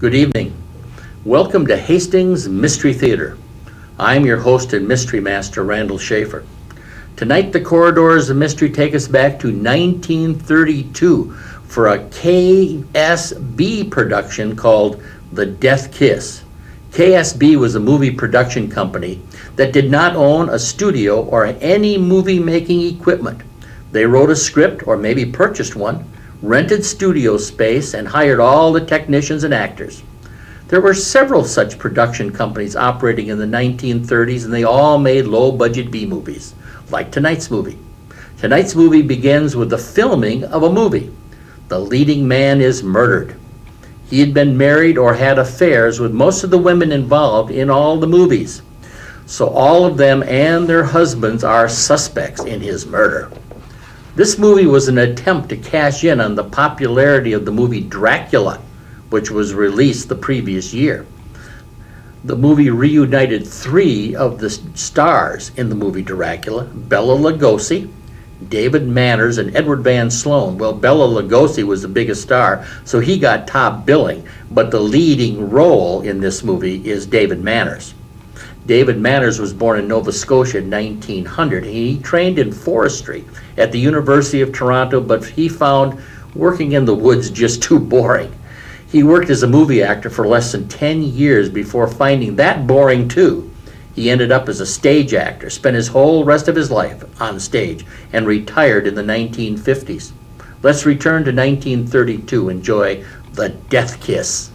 Good evening. Welcome to Hastings Mystery Theater. I'm your host and mystery master, Randall Schaefer. Tonight, the corridors of mystery take us back to 1932 for a KSB production called The Death Kiss. KSB was a movie production company that did not own a studio or any movie making equipment. They wrote a script or maybe purchased one, rented studio space, and hired all the technicians and actors. There were several such production companies operating in the 1930s, and they all made low budget B movies, like tonight's movie. Tonight's movie begins with the filming of a movie. The leading man is murdered. He had been married or had affairs with most of the women involved in all the movies. So all of them and their husbands are suspects in his murder. This movie was an attempt to cash in on the popularity of the movie Dracula which was released the previous year. The movie reunited three of the stars in the movie Dracula Bela Lugosi, David Manners, and Edward Van Sloan. Well, Bela Lugosi was the biggest star, so he got top billing, but the leading role in this movie is David Manners. David Manners was born in Nova Scotia in 1900. He trained in forestry at the University of Toronto, but he found working in the woods just too boring. He worked as a movie actor for less than 10 years before finding that boring too. He ended up as a stage actor, spent his whole rest of his life on stage, and retired in the 1950s. Let's return to 1932. Enjoy The Death Kiss.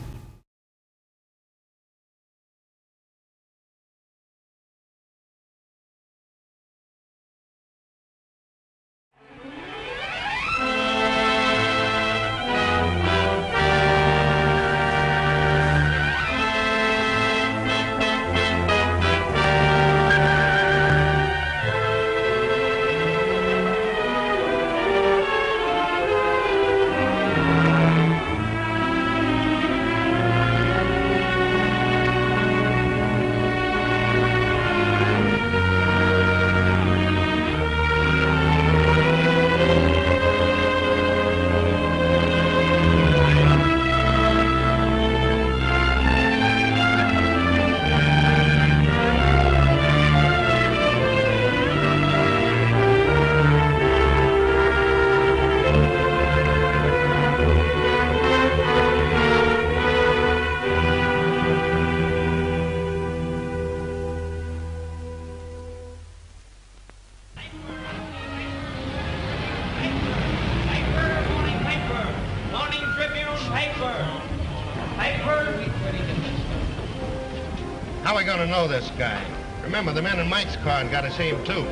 Car and got to see him, too.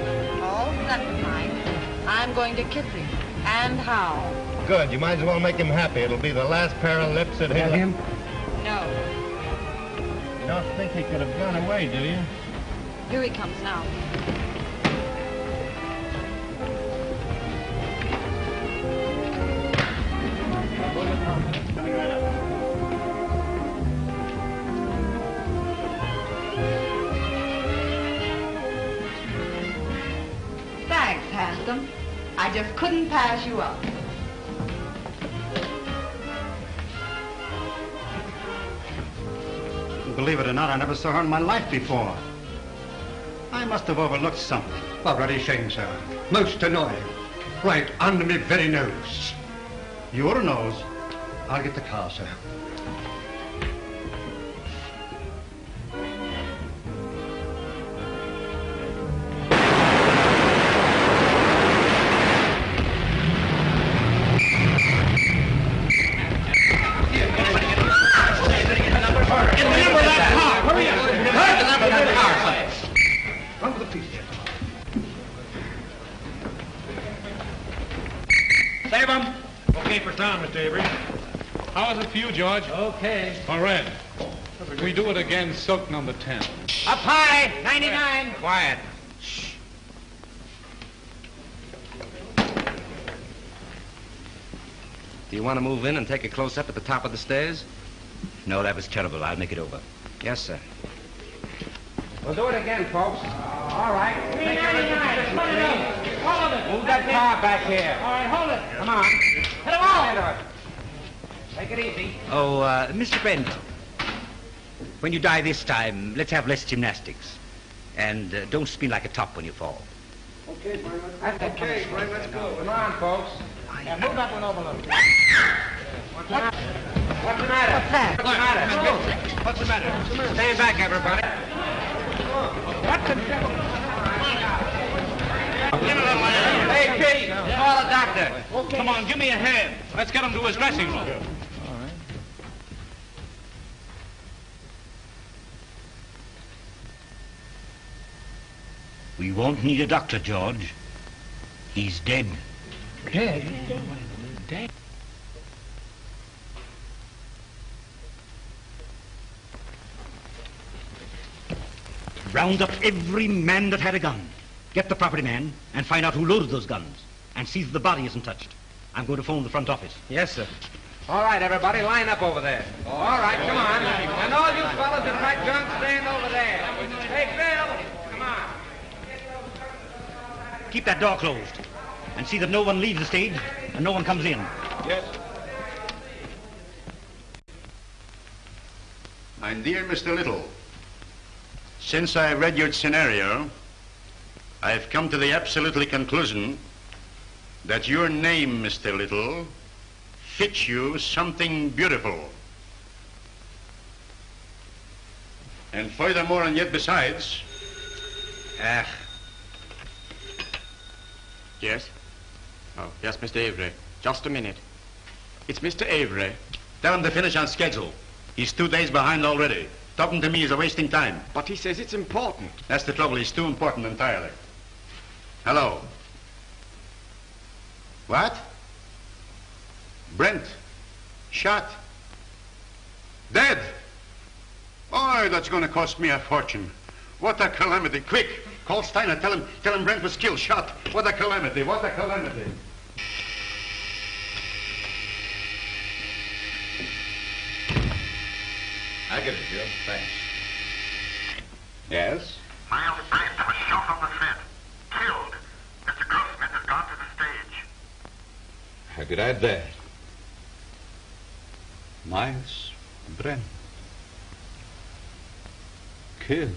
Oh, never mind. I'm going to kiss him. And how? Good. You might as well make him happy. It'll be the last pair of lips that he'll... him? No. You don't think he could have gone away, do you? Here he comes now. Pass you up. Believe it or not, I never saw her in my life before. I must have overlooked something. Well, bloody shame, sir. Most annoying. Right under me very nose. Your nose. I'll get the car, sir. George? Okay. All right. We do it again, soak number 10. Up high, 99. Quiet. Shh. Do you want to move in and take a close up at the top of the stairs? No, that was terrible. I'll make it over. Yes, sir. We'll do it again, folks. All right. 399. Put it up. Hold it. Move that car back here. All right, hold it. Come on. Hit him all. Take it. Oh, uh, Mr. Brent, when you die this time, let's have less gymnastics. And uh, don't spin like a top when you fall. Okay, That's okay, Frank. Let's go. Come on, folks. Yeah, move that one over a little. What's the matter? What's the matter? What's the matter? What's the matter? Stand back, everybody. What the devil? Hey, Pete, call a doctor. Come on, give me a hand. Let's get him to his dressing room. We won't need a doctor, George. He's dead. Dead? Dead? Round up every man that had a gun. Get the property man and find out who loaded those guns. And see that the body isn't touched. I'm going to phone the front office. Yes, sir. All right, everybody, line up over there. All right, come on. And all you fellas that pack guns, stand over there. Hey, Bill. Keep that door closed. And see that no one leaves the stage and no one comes in. Yes. My dear Mr. Little, since I read your scenario, I've come to the absolutely conclusion that your name, Mr. Little, fits you something beautiful. And furthermore, and yet besides, Ah, yes, oh, yes, Mr. Avery. Just a minute. It's Mr. Avery. tell him to finish on schedule. He's two days behind already. Talking to me is a wasting time. But he says it's important. That's the trouble. He's too important entirely. Hello. What? Brent. Shot. Dead. Oh, that's going to cost me a fortune. What a calamity. Quick. Call Steiner. Tell him, tell him Brent was killed, shot. What a calamity. What a calamity. I get it, Joe. Thanks. Yes? Miles Brent was shot on the set. Killed. Mr. Grossman has gone to the stage. I'll be right. Miles Brent. Killed.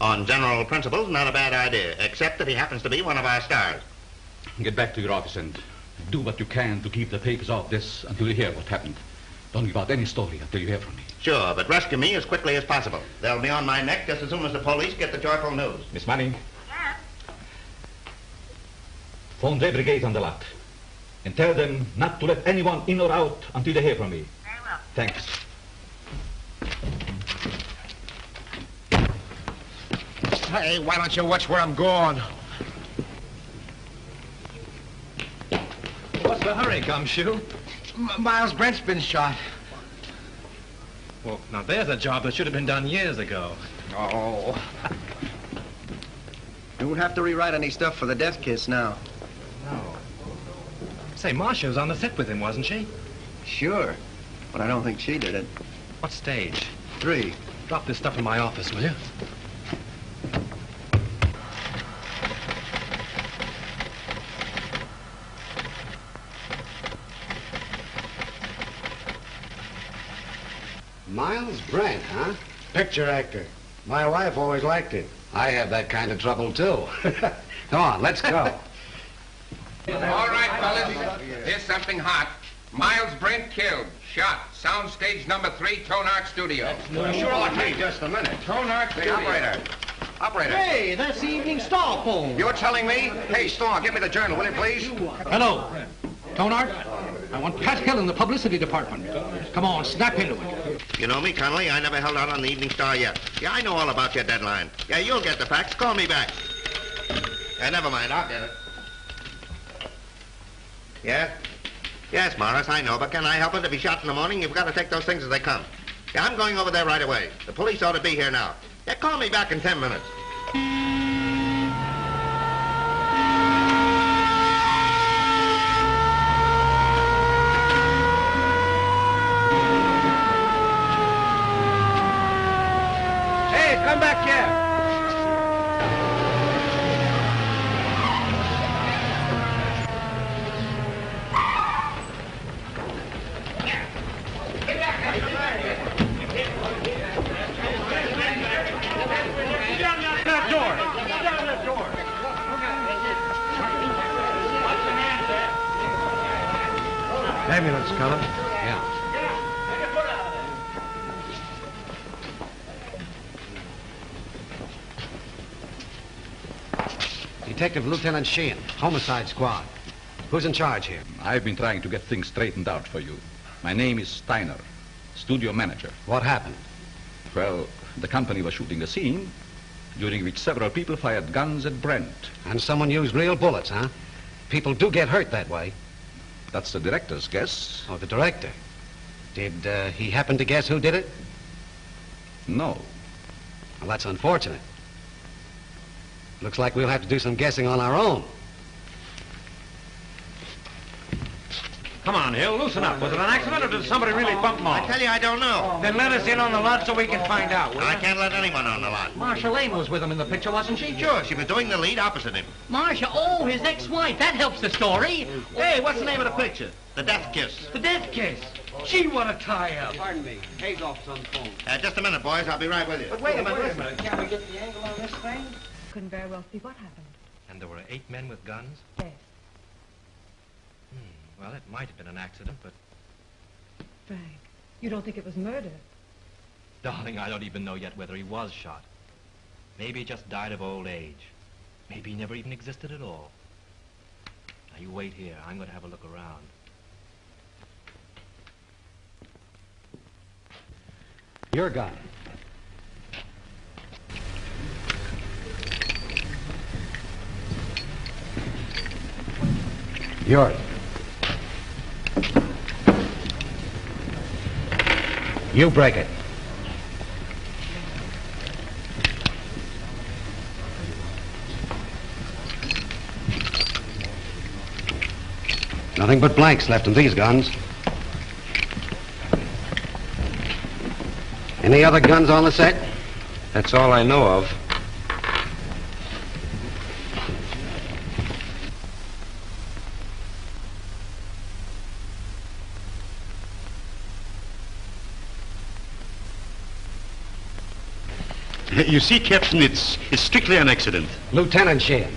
On general principles, not a bad idea, except that he happens to be one of our stars. Get back to your office and do what you can to keep the papers off this until you hear what happened. Don't give out any story until you hear from me. Sure, but rescue me as quickly as possible. They'll be on my neck just as soon as the police get the joyful news. Miss Manning. Phone the brigade on the lot. And tell them not to let anyone in or out until they hear from me. Very well. Thanks. Hey, why don't you watch where I'm going? What's the hurry, Gumshoe? M- Miles Brent's been shot. Well, now there's a job that should have been done years ago. Oh. You won't have to rewrite any stuff for the death kiss now. No. Say, Marcia was on the set with him, wasn't she? Sure, but I don't think she did it. What stage? Three. Drop this stuff in my office, will you? Miles Brent, huh? Picture actor. My wife always liked him. I have that kind of trouble, too. Come on, let's go. All right, fellas. Here's something hot. Miles Brent killed. Shot. Soundstage number three, Tonart Studio. Sure, I'll take just a minute. Tonart Hey, Studio. operator. Operator. Hey, that's the Evening Star phone. You're telling me? Hey, Storm, give me the journal, will you, please? Hello. Tonart, I want Pat Hill in the publicity department. Come on, snap into it. You know me, Connolly. I never held out on the Evening Star yet. Yeah, I know all about your deadline. Yeah, you'll get the facts. Call me back. Yeah, never mind. I'll get it. Yeah? Yes, Morris, I know, but can I help it? If he's shot in the morning, you've got to take those things as they come. Yeah, I'm going over there right away. The police ought to be here now. Yeah, call me back in ten minutes. Hey, come back here. color? Yeah. Detective Lieutenant Sheehan, Homicide Squad. Who's in charge here? I've been trying to get things straightened out for you. My name is Steiner, studio manager. What happened? Well, the company was shooting a scene during which several people fired guns at Brent. And someone used real bullets, huh? People do get hurt that way. That's the director's guess. Oh, the director. Did uh, he happen to guess who did it? No. Well, that's unfortunate. Looks like we'll have to do some guessing on our own. Come on, Hill, loosen up. Was it an accident or did somebody really bump Moss? I tell you, I don't know. Then let us in on the lot so we can find out. will I ya? can't let anyone on the lot. Marcia Lane was with him in the picture, wasn't she? Sure, she was doing the lead opposite him. Marcia, oh, his ex-wife. That helps the story. Hey, what's the name of the picture? The Death Kiss. The death kiss. Gee, what a tie-up. Pardon me. Hazoff's on the phone. Uh, just a minute, boys. I'll be right with you. But wait a minute, wait a minute. Can't we get the angle on this thing? Couldn't very well see what happened. And there were eight men with guns? Yes. Hmm. Well, it might have been an accident, but, Frank, you don't think it was murder? darling, I don't even know yet whether he was shot. Maybe he just died of old age. Maybe he never even existed at all. Now, you wait here. I'm going to have a look around. Your gun. Yours. You break it. Nothing but blanks left in these guns. Any other guns on the set? That's all I know of. You see, Captain, it's, it's strictly an accident. Lieutenant Sheehan.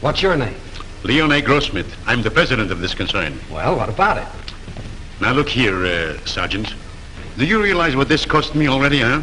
What's your name? Leon A. Grossmith. I'm the president of this concern. Well, what about it? Now, look here, uh, Sergeant. Do you realize what this cost me already, huh?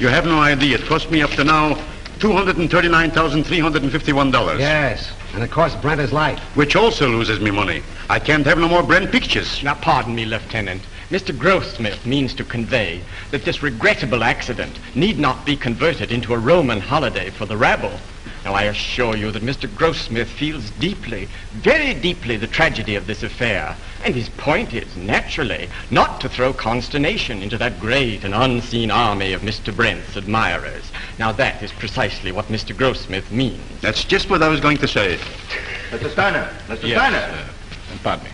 You have no idea. It cost me up to now $239,351. Yes, and it cost Brent his life. Which also loses me money. I can't have no more Brent pictures. Now, pardon me, Lieutenant. Mr. Grossmith means to convey that this regrettable accident need not be converted into a Roman holiday for the rabble. Now, I assure you that Mr. Grossmith feels deeply, very deeply, the tragedy of this affair. And his point is, naturally, not to throw consternation into that great and unseen army of Mr. Brent's admirers. Now, that is precisely what Mr. Grossmith means. That's just what I was going to say. Mr. Steiner. Mr. Yes, Steiner. uh, pardon me.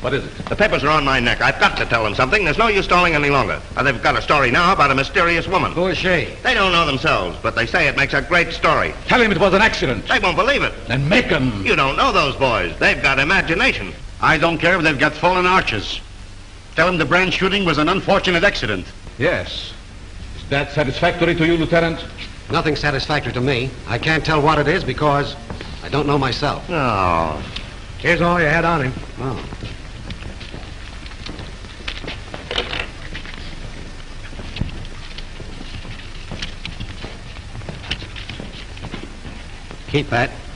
What is it? The papers are on my neck. I've got to tell them something. There's no use stalling any longer. Uh, they've got a story now about a mysterious woman. Who is she? They don't know themselves, but they say it makes a great story. Tell him it was an accident. They won't believe it. Then make him. You don't know those boys. They've got imagination. I don't care if they've got fallen arches. Tell them the Brand shooting was an unfortunate accident. Yes. Is that satisfactory to you, Lieutenant? Nothing satisfactory to me. I can't tell what it is because I don't know myself. Oh. Here's all you had on him. Oh. Keep that.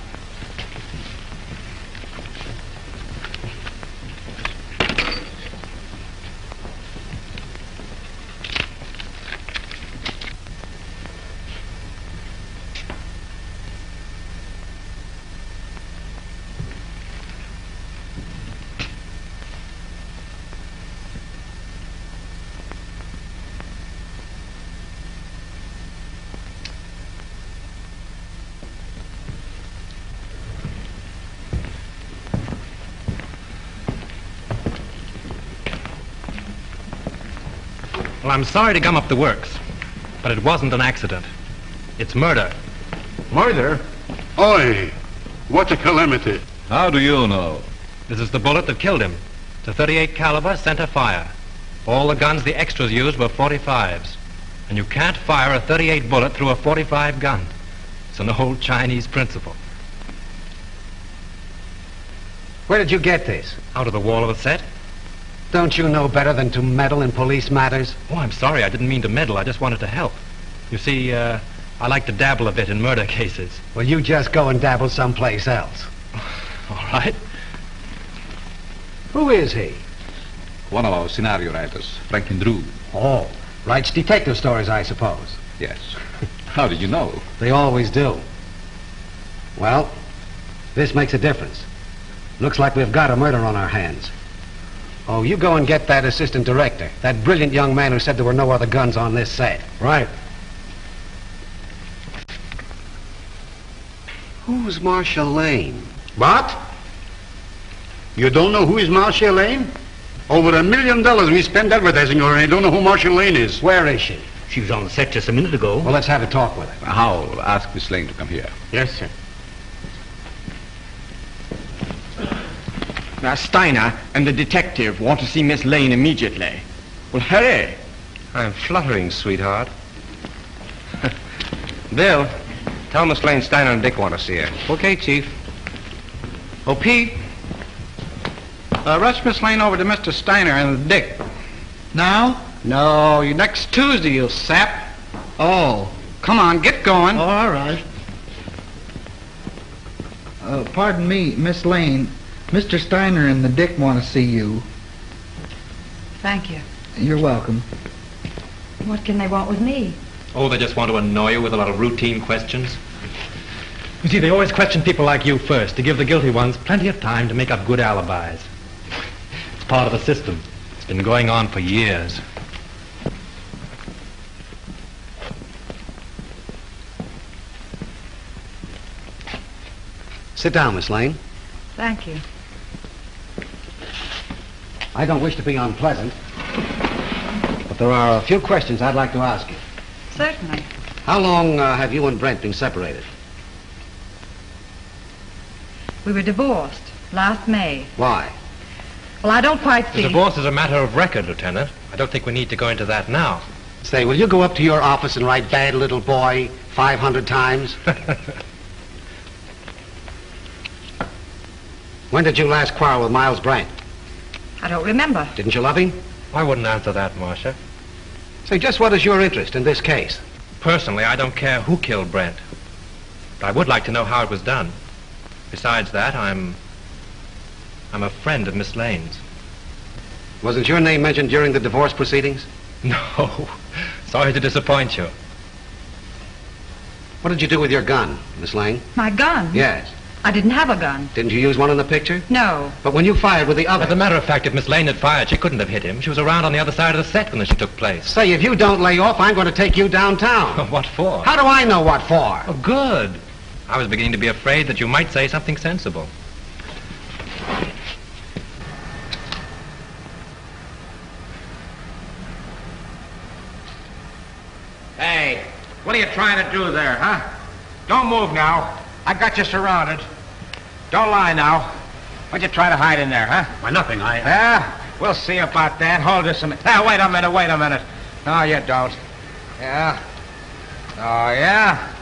I'm sorry to gum up the works, but it wasn't an accident. It's murder. Murder? Oi! What a calamity. How do you know? This is the bullet that killed him. It's a 38 caliber center fire. All the guns the extras used were 45s. And you can't fire a 38 bullet through a 45 gun. It's an old Chinese principle. Where did you get this? Out of the wall of the set. Don't you know better than to meddle in police matters? Oh, I'm sorry. I didn't mean to meddle. I just wanted to help. You see, uh, I like to dabble a bit in murder cases. Well, you just go and dabble someplace else. All right. Who is he? One of our scenario writers, Franklin Drew. Oh, writes detective stories, I suppose. Yes. How did you know? They always do. Well, this makes a difference. Looks like we've got a murder on our hands. Oh, you go and get that assistant director, that brilliant young man who said there were no other guns on this set. Right. Who's Marcia Lane? What? You don't know who is Marcia Lane? Over a million dollars we spent advertising her, and I don't know who Marcia Lane is. Where is she? She was on the set just a minute ago. Well, let's have a talk with her. Howell, ask Miss Lane to come here. Yes, sir. Now, Steiner and the detective want to see Miss Lane immediately. Well, hurry. I'm fluttering, sweetheart. Bill, tell Miss Lane Steiner and Dick want to see her. Okay, Chief. Oh, Pete. Uh, rush Miss Lane over to Mr. Steiner and Dick. Now? No, you next Tuesday, you sap. Oh, come on, get going. Oh, all right. Uh, pardon me, Miss Lane. Mr. Steiner and the Dick want to see you. Thank you. You're welcome. What can they want with me? Oh, they just want to annoy you with a lot of routine questions. You see, they always question people like you first to give the guilty ones plenty of time to make up good alibis. It's part of the system. It's been going on for years. Sit down, Miss Lane. Thank you. I don't wish to be unpleasant, but there are a few questions I'd like to ask you. Certainly. How long uh, have you and Brent been separated? We were divorced last May. Why? Well, I don't quite see... The divorce is a matter of record, Lieutenant. I don't think we need to go into that now. Say, will you go up to your office and write bad little boy 500 times? when did you last quarrel with Miles Brent? I don't remember. Didn't you love him? I wouldn't answer that, Marcia. Say, just what is your interest in this case? Personally, I don't care who killed Brent. But I would like to know how it was done. Besides that, I'm... I'm a friend of Miss Lane's. Wasn't your name mentioned during the divorce proceedings? No. Sorry to disappoint you. What did you do with your gun, Miss Lane? My gun? Yes. I didn't have a gun. Didn't you use one in the picture? No. But when you fired with the other... As a matter of fact, if Miss Lane had fired, she couldn't have hit him. She was around on the other side of the set when the shit took place. Say, if you don't lay off, I'm going to take you downtown. what for? How do I know what for? Oh, good. I was beginning to be afraid that you might say something sensible. Hey, what are you trying to do there, huh? Don't move now. I got you surrounded. Don't lie now. What'd you try to hide in there, huh? Why, nothing. I... Yeah? We'll see about that. Hold this a minute. Ah, wait a minute, wait a minute. No, you don't. Yeah? Oh, yeah?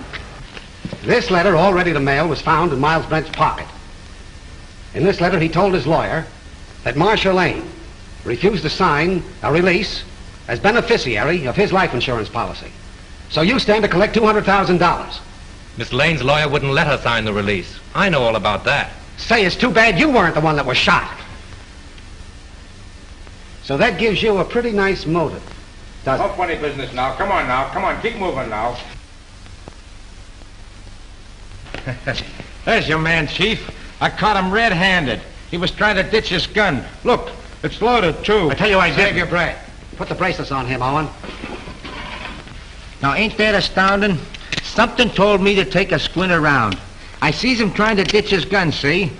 This letter, all ready to mail, was found in Miles Brent's pocket. In this letter, he told his lawyer that Marcia Lane refused to sign a release as beneficiary of his life insurance policy. So you stand to collect $200,000. Miss Lane's lawyer wouldn't let her sign the release. I know all about that. Say, it's too bad you weren't the one that was shot. So that gives you a pretty nice motive, doesn't No funny business now. Come on now. Come on, keep moving now. There's your man, Chief. I caught him red-handed. He was trying to ditch his gun. Look, it's loaded, too. I tell you I did. Save did. your breath. Put the bracelets on him, Owen. Now, ain't that astounding? Something told me to take a squint around. I sees him trying to ditch his gun, see?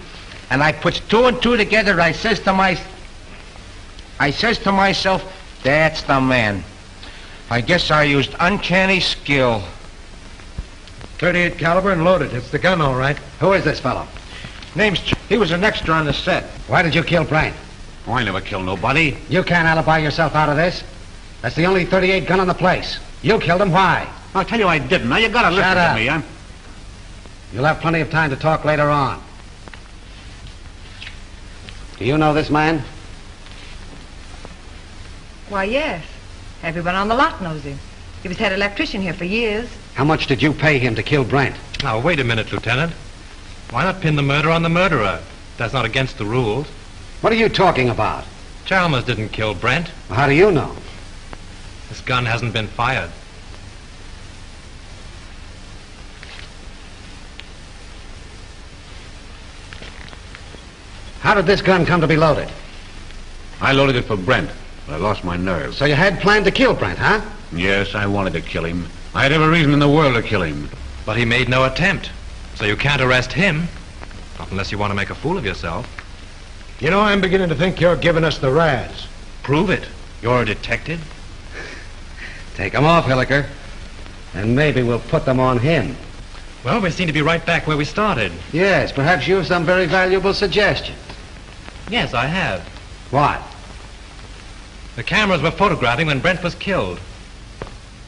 And I puts two and two together. I says to my... I says to myself, that's the man. I guess I used uncanny skill. 38 caliber and loaded. It's the gun, all right. Who is this fellow? Name's... Ch- He was an extra on the set. Why did you kill Brent? Oh, I never killed nobody. You can't alibi yourself out of this. That's the only 38 gun on the place. You killed him. Why? I'll tell you I didn't. Now, you gotta Shut listen up. to me. I'm... You'll have plenty of time to talk later on. Do you know this man? Why, yes. Everyone on the lot knows him. He was head electrician here for years. How much did you pay him to kill Brent? Now, wait a minute, Lieutenant. Why not pin the murder on the murderer? That's not against the rules. What are you talking about? Chalmers didn't kill Brent. Well, how do you know? This gun hasn't been fired. How did this gun come to be loaded? I loaded it for Brent, but I lost my nerve. So you had planned to kill Brent, huh? Yes, I wanted to kill him. I had every reason in the world to kill him. But he made no attempt. So you can't arrest him. Not unless you want to make a fool of yourself. You know, I'm beginning to think you're giving us the razz. Prove it. You're a detective. Take them off, Hilliker. And maybe we'll put them on him. Well, we seem to be right back where we started. Yes, perhaps you have some very valuable suggestions. Yes, I have. What? The cameras were photographing when Brent was killed.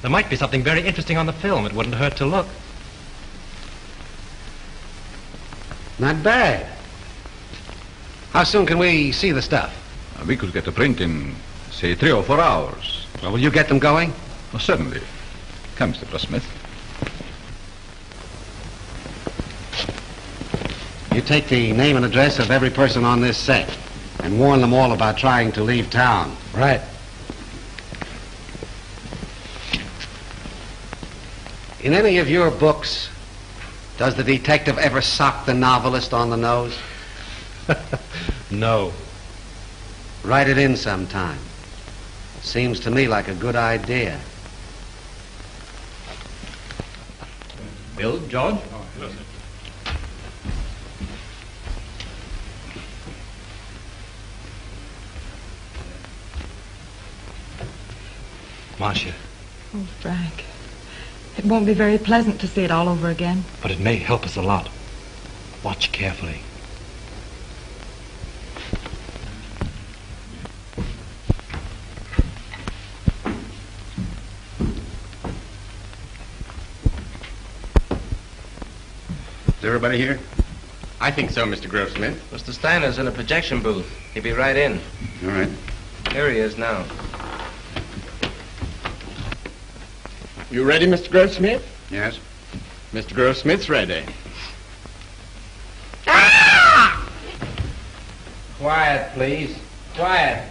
There might be something very interesting on the film. It wouldn't hurt to look. Not bad. How soon can we see the stuff? Uh, we could get a print in, say, three or four hours. Well, will you get them going? Oh, certainly. Come, Mr. Grossmith. You take the name and address of every person on this set and warn them all about trying to leave town. Right. In any of your books, does the detective ever sock the novelist on the nose? no. Write it in sometime. Seems to me like a good idea. Bill, George? Marcia, Oh, Frank. It won't be very pleasant to see it all over again. but it may help us a lot. Watch carefully. Is everybody here? I think so, Mr. Grossmith. Mr. Steiner's in a projection booth. He'll be right in. All right. Here he is now. You ready, Mr. Grossmith? Yes. Mr. Grossmith's ready. Ah! Quiet, please. Quiet.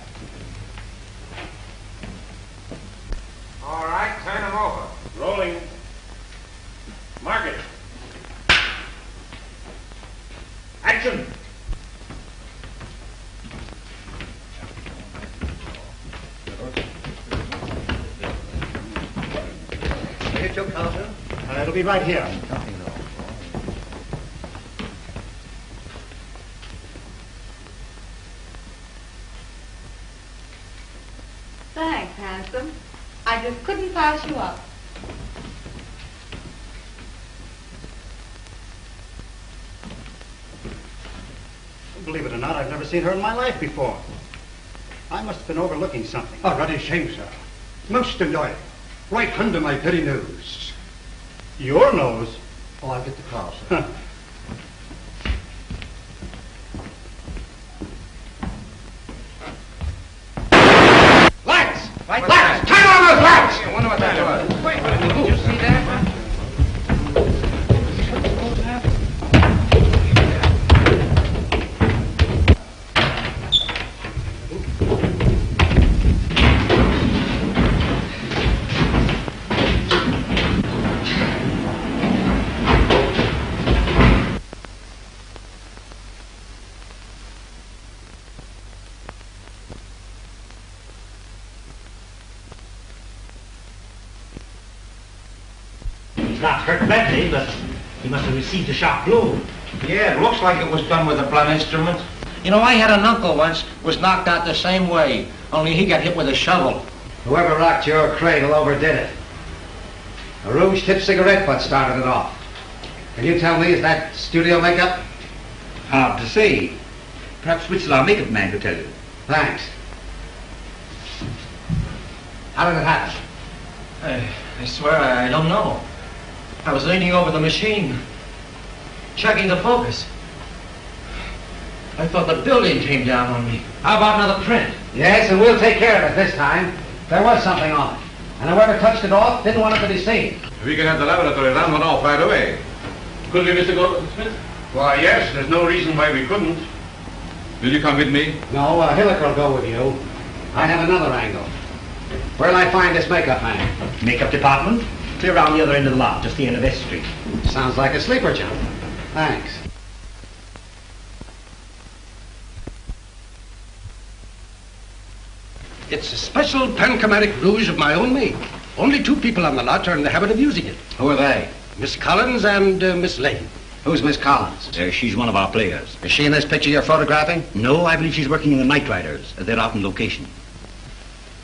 Be right here. Thanks, handsome. I just couldn't pass you up. Believe it or not, I've never seen her in my life before. I must have been overlooking something. Oh, ruddy shame, sir. Most annoying. Right under my very nose. Your nose? Oh, I'll get the car, know, I had an uncle once was knocked out the same way, only he got hit with a shovel. Whoever rocked your cradle overdid it. A rouge tip cigarette butt started it off. Can you tell me, is that studio makeup? Hard to say. Perhaps Witzel, our makeup man, could tell you. Thanks. How did it happen? I, I swear I, I don't know. I was leaning over the machine, checking the focus. I thought the building came down on me. How about another print? Yes, and we'll take care of it this time. There was something on it. And whoever touched it off didn't want it to be seen. We can have the laboratory run one off right away. Could we, Mr. Goldsmith? Why, yes, there's no reason why we couldn't. Will you come with me? No, uh, Hilliker will go with you. I have another angle. Where'll I find this makeup man? Makeup department? Clear around the other end of the lot, just the end of S Street. Sounds like a sleeper jump. Thanks. It's a special panchromatic rouge of my own make. Only two people on the lot are in the habit of using it. Who are they? Miss Collins and uh, Miss Lane. Who's Miss Collins? Uh, she's one of our players. Is she in this picture you're photographing? No, I believe she's working in the Night Riders. Uh, They're out in location.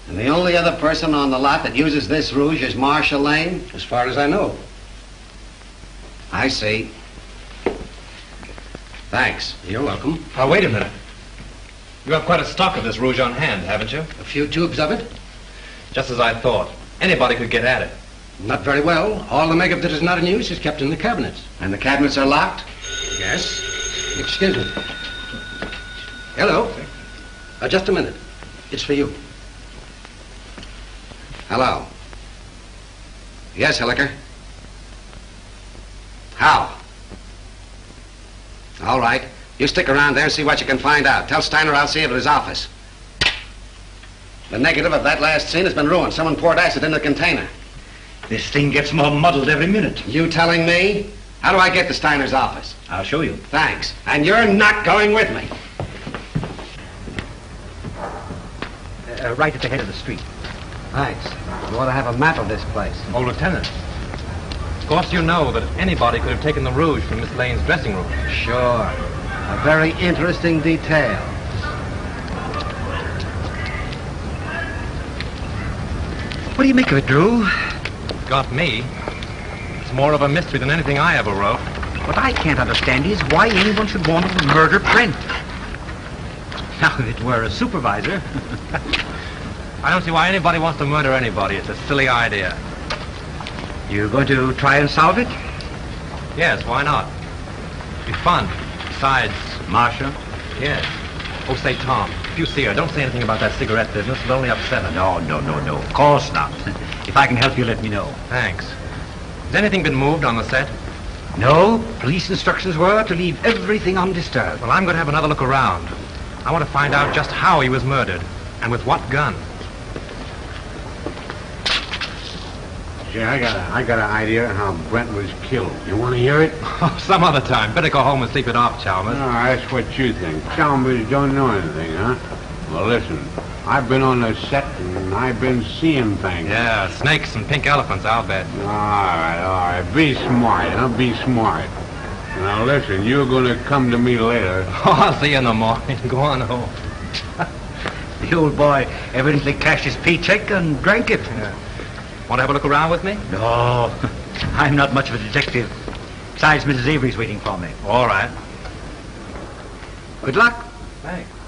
And the only other person on the lot that uses this rouge is Marcia Lane? As far as I know. I see. Thanks. You're welcome. Now, wait a minute. You have quite a stock of this rouge on hand, haven't you? A few tubes of it? Just as I thought. Anybody could get at it. Not very well. All the makeup that is not in use is kept in the cabinets. And the cabinets are locked? Yes. Excuse me. Hello. Uh, just a minute. It's for you. Hello. Yes, Hilliker. How? All right. You stick around there and see what you can find out. Tell Steiner I'll see him at his office. The negative of that last scene has been ruined. Someone poured acid in the container. This thing gets more muddled every minute. You telling me? How do I get to Steiner's office? I'll show you. Thanks. And you're not going with me. Uh, right at the head of the street. Thanks. You ought to have a map of this place. Oh, Lieutenant. Of course you know that anybody could have taken the rouge from Miss Lane's dressing room. Sure. A very interesting detail. What do you make of it, Drew? Got me. It's more of a mystery than anything I ever wrote. What I can't understand is why anyone should want to murder Brent. Now, if it were a supervisor. I don't see why anybody wants to murder anybody. It's a silly idea. You're going to try and solve it? Yes, why not? Be fun. Besides, Marcia? yes. Oh, say, Tom, if you see her, don't say anything about that cigarette business. It'll only upset her. No, no, no, no. Of course not. if I can help you, let me know. Thanks. Has anything been moved on the set? No, police instructions were to leave everything undisturbed. Well, I'm going to have another look around. I want to find out just how he was murdered and with what gun. Yeah, I got a, I got an idea how Brent was killed. You want to hear it? Oh, some other time. Better go home and sleep it off, Chalmers. No, that's what you think. Chalmers don't know anything, huh? Well, listen. I've been on the set and I've been seeing things. Yeah, snakes and pink elephants, I'll bet. All right, all right. Be smart, huh? Be smart. Now, listen, you're going to come to me later. Oh, I'll see you in the morning. Go on home. The old boy evidently cashed his paycheck and drank it. Want to have a look around with me? No, I'm not much of a detective. Besides, Mrs. Avery's waiting for me. All right. Good luck. Thanks.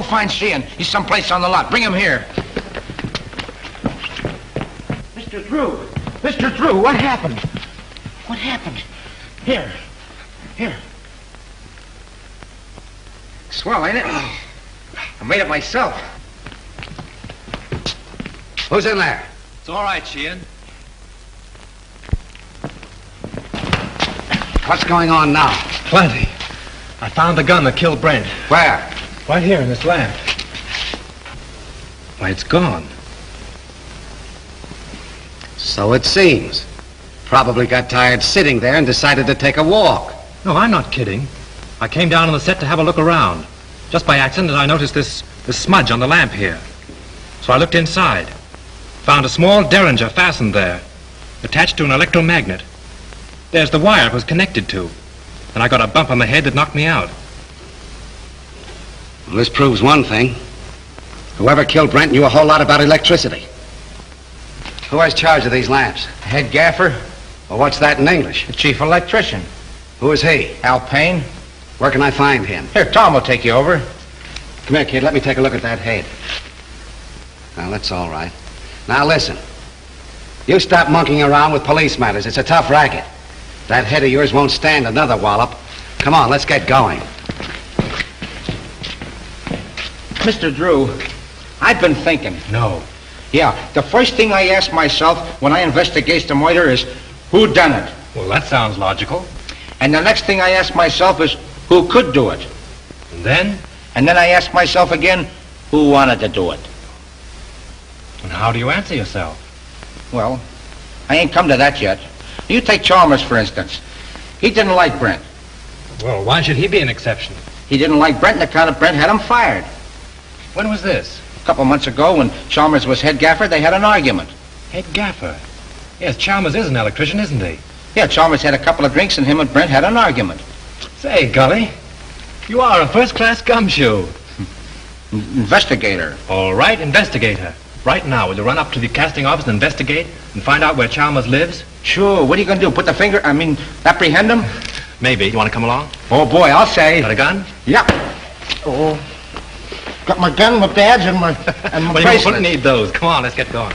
Go find Sheehan. He's someplace on the lot. Bring him here. Mr. Drew. Mr. Drew, what happened? What happened? Here. Here. Swell, ain't it? I made it myself. Who's in there? It's all right, Sheehan. What's going on now? Plenty. I found the gun that killed Brent. Where? Right here in this lamp. Why, it's gone. So it seems. Probably got tired sitting there and decided to take a walk. No, I'm not kidding. I came down on the set to have a look around. Just by accident, I noticed this, this smudge on the lamp here. So I looked inside. Found a small derringer fastened there, attached to an electromagnet. There's the wire it was connected to. And I got a bump on the head that knocked me out. Well, this proves one thing. Whoever killed Brent knew a whole lot about electricity. Who has charge of these lamps? Head gaffer. Well, what's that in English? The chief electrician. Who is he? Al Payne. Where can I find him? Here, Tom will take you over. Come here, kid. Let me take a look at that head. Now, that's all right. Now, listen. You stop monkeying around with police matters. It's a tough racket. That head of yours won't stand another wallop. Come on, let's get going. Mr. Drew, I've been thinking. No. Yeah, the first thing I ask myself when I investigate the murder is, who done it? Well, that sounds logical. And the next thing I ask myself is, who could do it? And then? And then I ask myself again, who wanted to do it? And how do you answer yourself? Well, I ain't come to that yet. You take Chalmers, for instance. He didn't like Brent. Well, why should he be an exception? He didn't like Brent on account of Brent had him fired. When was this? A couple months ago, when Chalmers was head gaffer, they had an argument. Head gaffer? Yes, Chalmers is an electrician, isn't he? Yeah, Chalmers had a couple of drinks, and him and Brent had an argument. Say, Gully, you are a first-class gumshoe. Investigator. All right, investigator. Right now, will you run up to the casting office and investigate and find out where Chalmers lives? Sure. What are you going to do? Put the finger, I mean, apprehend him? Maybe. You want to come along? Oh, boy, I'll say. Got a gun? Yeah. Oh. Got my gun, my badge, and my, and my well, you bracelet. won't need those. Come on, let's get going.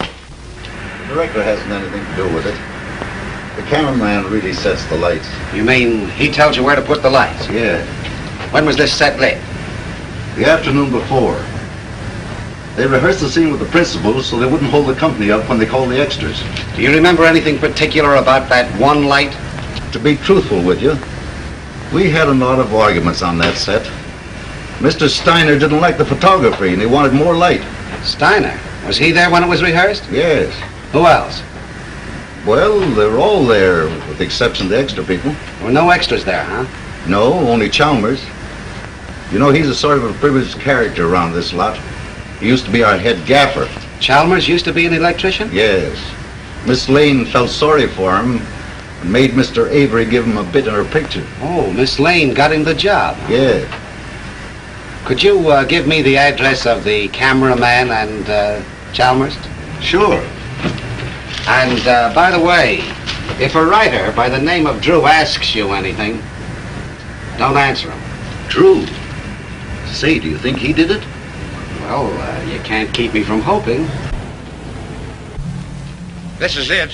The director hasn't anything to do with it. The cameraman really sets the lights. You mean he tells you where to put the lights? Yeah. When was this set lit? The afternoon before. They rehearsed the scene with the principals so they wouldn't hold the company up when they called the extras. Do you remember anything particular about that one light? To be truthful with you, we had a lot of arguments on that set. Mr. Steiner didn't like the photography and he wanted more light. Steiner? Was he there when it was rehearsed? Yes. Who else? Well, they're all there, with the exception of the extra people. There were no extras there, huh? No, only Chalmers. You know, he's a sort of a privileged character around this lot. He used to be our head gaffer. Chalmers used to be an electrician? Yes. Miss Lane felt sorry for him and made Mr. Avery give him a bit in her picture. Oh, Miss Lane got him the job. Yeah. Could you uh, give me the address of the cameraman and uh, Chalmers? Sure. And uh, by the way, if a writer by the name of Drew asks you anything, don't answer him. Drew? Say, do you think he did it? Well, uh, you can't keep me from hoping. This is it.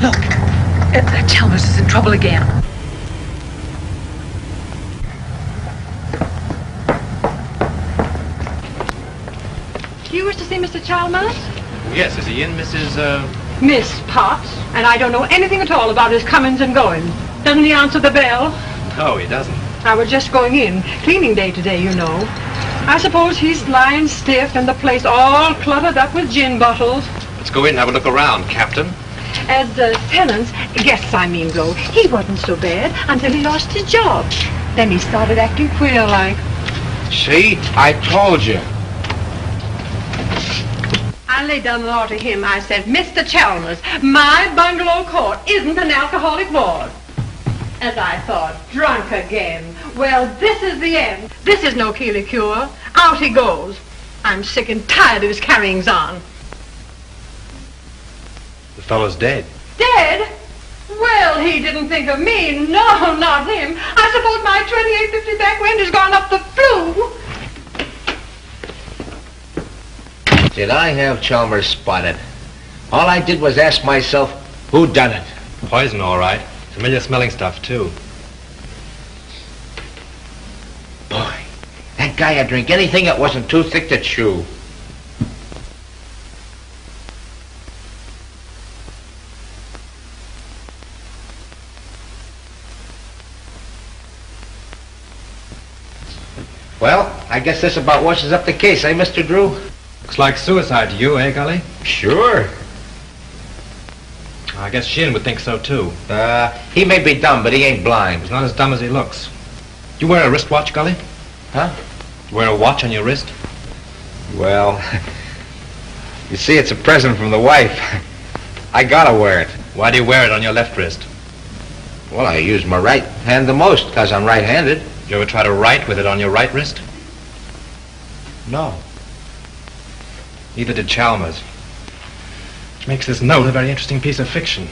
Look, uh, Chalmers is in trouble again. Do you wish to see Mr. Chalmers? Yes, is he in, Mrs. Uh... Miss Potts. And I don't know anything at all about his comings and goings. Doesn't he answer the bell? No, he doesn't. I was just going in. Cleaning day today, you know. I suppose he's lying stiff and the place all cluttered up with gin bottles. Let's go in and have a look around, Captain. As uh, tenants, guests I mean though, he wasn't so bad until he lost his job. Then he started acting queer like. See? I told you. I laid down the law to him. I said, Mr. Chalmers, my bungalow court isn't an alcoholic ward. As I thought, drunk again. Well, this is the end. This is no Keeley cure. Out he goes. I'm sick and tired of his carryings on. The fellow's dead. Dead? Well, he didn't think of me. No, not him. I suppose my 2850 back wind has gone up the flue. Did I have Chalmers spotted? All I did was ask myself, who done it? Poison, all right. Familiar smelling stuff, too. Boy, that guy would drink anything that wasn't too thick to chew. Well, I guess this about washes up the case, eh, Mr. Drew? Looks like suicide to you, eh, Gully? Sure. I guess Sheehan would think so, too. Uh, he may be dumb, but he ain't blind. He's not as dumb as he looks. You wear a wristwatch, Gully? Huh? You wear a watch on your wrist? Well, you see, it's a present from the wife. I gotta wear it. Why do you wear it on your left wrist? Well, I use my right hand the most, because I'm right-handed. You ever try to write with it on your right wrist? No. Neither did Chalmers. Which makes this note a very interesting piece of fiction.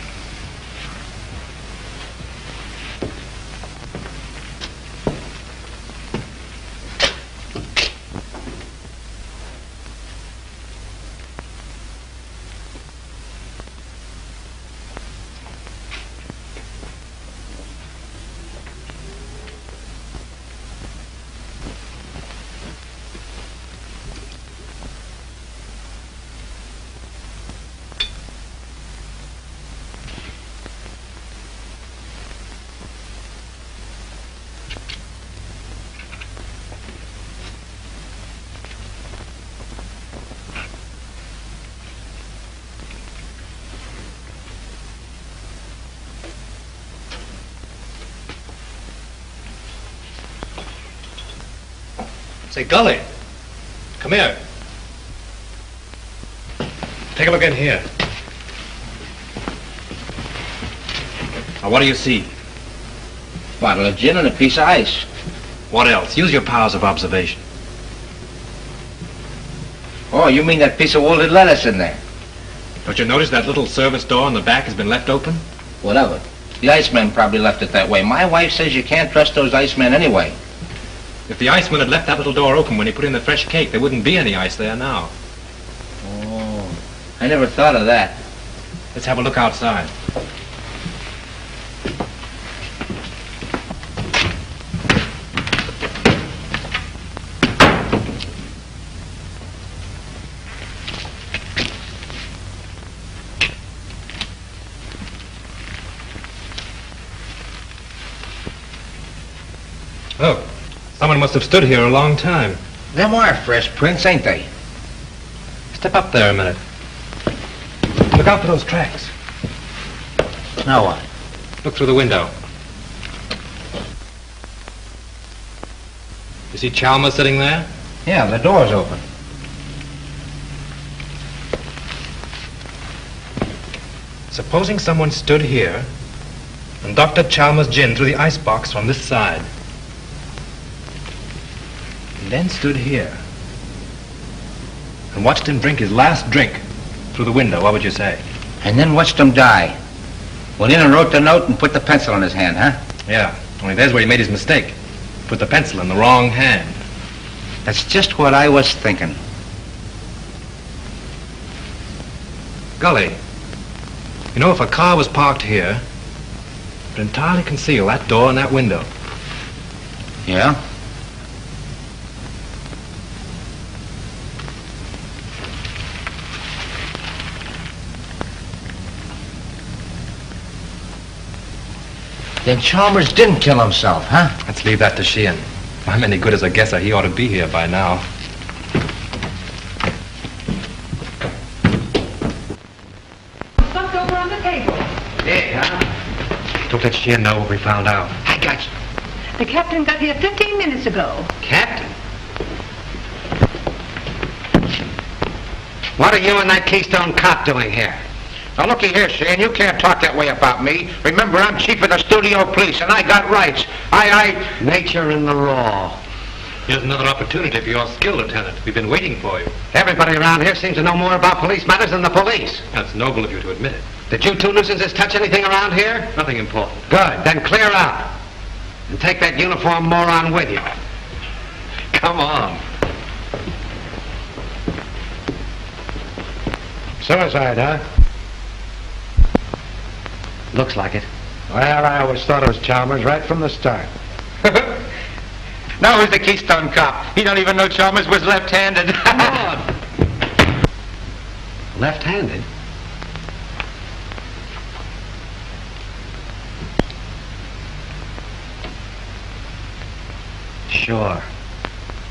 Say, Gully, come here. Take a look in here. Now, what do you see? Bottle of gin and a piece of ice. What else? Use your powers of observation. Oh, you mean that piece of wilted lettuce in there? Don't you notice that little service door in the back has been left open? Whatever. The iceman probably left it that way. My wife says you can't trust those icemen anyway. If the iceman had left that little door open when he put in the fresh cake, there wouldn't be any ice there now. Oh, I never thought of that. Let's have a look outside. Look, someone must have stood here a long time. Them are fresh prints, ain't they? Step up there a minute. Look out for those tracks. Now what? Look through the window. You see Chalmers sitting there? Yeah, the door's open. Supposing someone stood here and Dr. Chalmers' gin through the icebox from this side. And then stood here and watched him drink his last drink through the window, what would you say? And then watched him die. Went in and wrote the note and put the pencil in his hand, huh? Yeah, only there's where he made his mistake. Put the pencil in the wrong hand. That's just what I was thinking. Gully, you know, if a car was parked here, it would entirely conceal that door and that window. Yeah? Then Chalmers didn't kill himself, huh? Let's leave that to Sheehan. If I'm any good as a guesser, he ought to be here by now. Stuffed over on the table. Yeah, huh? Don't let Sheehan know what we found out. I got you. The captain got here 15 minutes ago. Captain? What are you and that Keystone cop doing here? Now, looky here, Shane, you can't talk that way about me. Remember, I'm chief of the studio police, and I got rights. I, I... Nature and the law. Here's another opportunity for your skill, Lieutenant. We've been waiting for you. Everybody around here seems to know more about police matters than the police. That's noble of you to admit it. Did you two nuisances touch anything around here? Nothing important. Good. Then clear out. And take that uniform moron with you. Come on. Suicide, huh? Looks like it. Well, I always thought it was Chalmers right from the start. now who's the Keystone cop? He don't even know Chalmers was left-handed. Left-handed? Sure.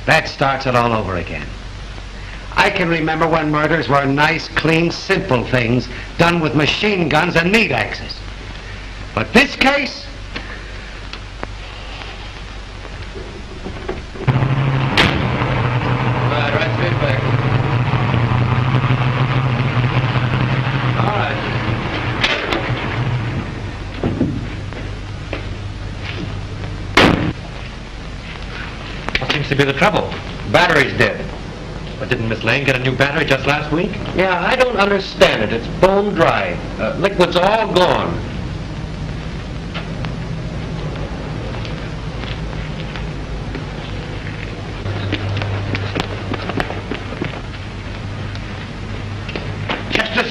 That starts it all over again. I can remember when murders were nice, clean, simple things done with machine guns and meat axes. But this case? Right, right, straight back. All right. What seems to be the trouble? Battery's dead. But didn't Miss Lane get a new battery just last week? Yeah, I don't understand it. It's bone dry. Uh, liquid's all gone.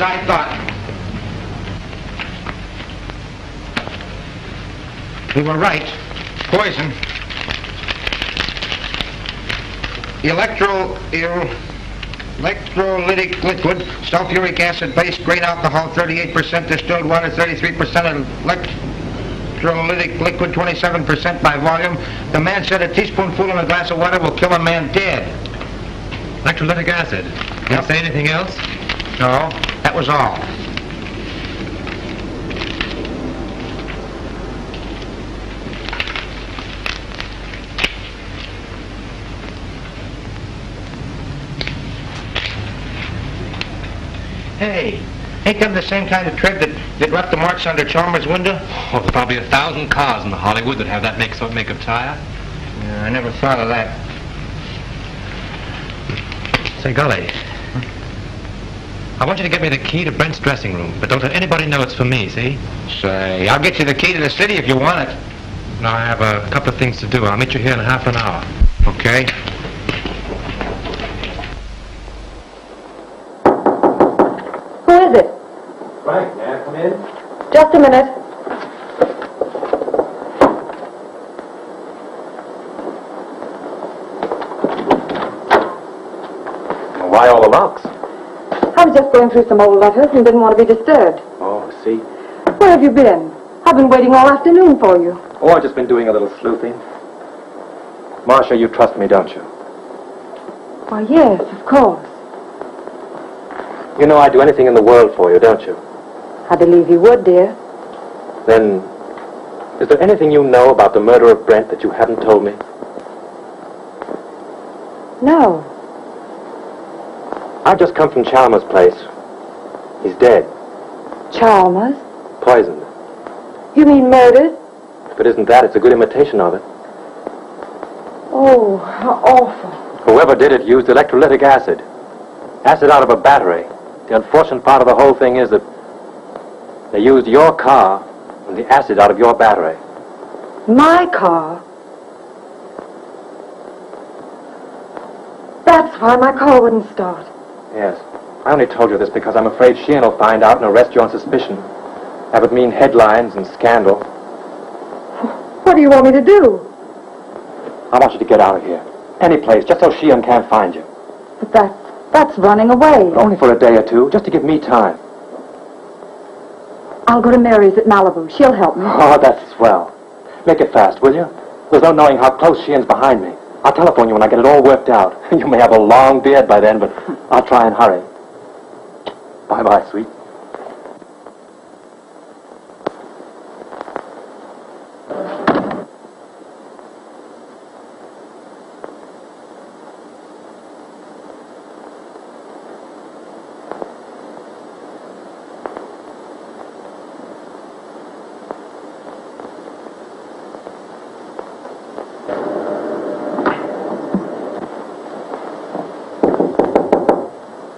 I thought. We were right. Poison. Electro... el- Electrolytic liquid, sulfuric acid base, grain alcohol, 38% distilled water, 33% electrolytic liquid, 27% by volume. The man said a teaspoonful in a glass of water will kill a man dead. Electrolytic acid. Did he say anything else? No, that was all. Hey, ain't them the same kind of tread that, that left the marks under Chalmers' window? Oh, there's probably a thousand cars in the Hollywood that have that make so make of tire. Yeah, I never thought of that. Say, Gully. I want you to get me the key to Brent's dressing room, but don't let anybody know it's for me, see? Say, I'll get you the key to the city if you want it. Now, I have a couple of things to do. I'll meet you here in half an hour. Okay. Who is it? Frank, may I come in? Just a minute. Why all the locks? I was just going through some old letters and didn't want to be disturbed. Oh, see? Where have you been? I've been waiting all afternoon for you. Oh, I've just been doing a little sleuthing. Marcia, you trust me, don't you? Why, yes, of course. You know I'd do anything in the world for you, don't you? I believe you would, dear. Then, is there anything you know about the murder of Brent that you haven't told me? No. I've just come from Chalmers' place. He's dead. Chalmers? Poisoned. You mean murdered? If it isn't that, it's a good imitation of it. Oh, how awful. Whoever did it used electrolytic acid. Acid out of a battery. The unfortunate part of the whole thing is that they used your car and the acid out of your battery. My car? That's why my car wouldn't start. Yes. I only told you this because I'm afraid Sheehan will find out and arrest you on suspicion. That would mean headlines and scandal. What do you want me to do? I want you to get out of here. Any place, just so Sheehan can't find you. But that, that's running away. But only for a day or two, just to give me time. I'll go to Mary's at Malibu. She'll help me. Oh, that's swell. Make it fast, will you? There's no knowing how close Sheehan's behind me. I'll telephone you when I get it all worked out. You may have a long beard by then, but I'll try and hurry. Bye-bye, sweet.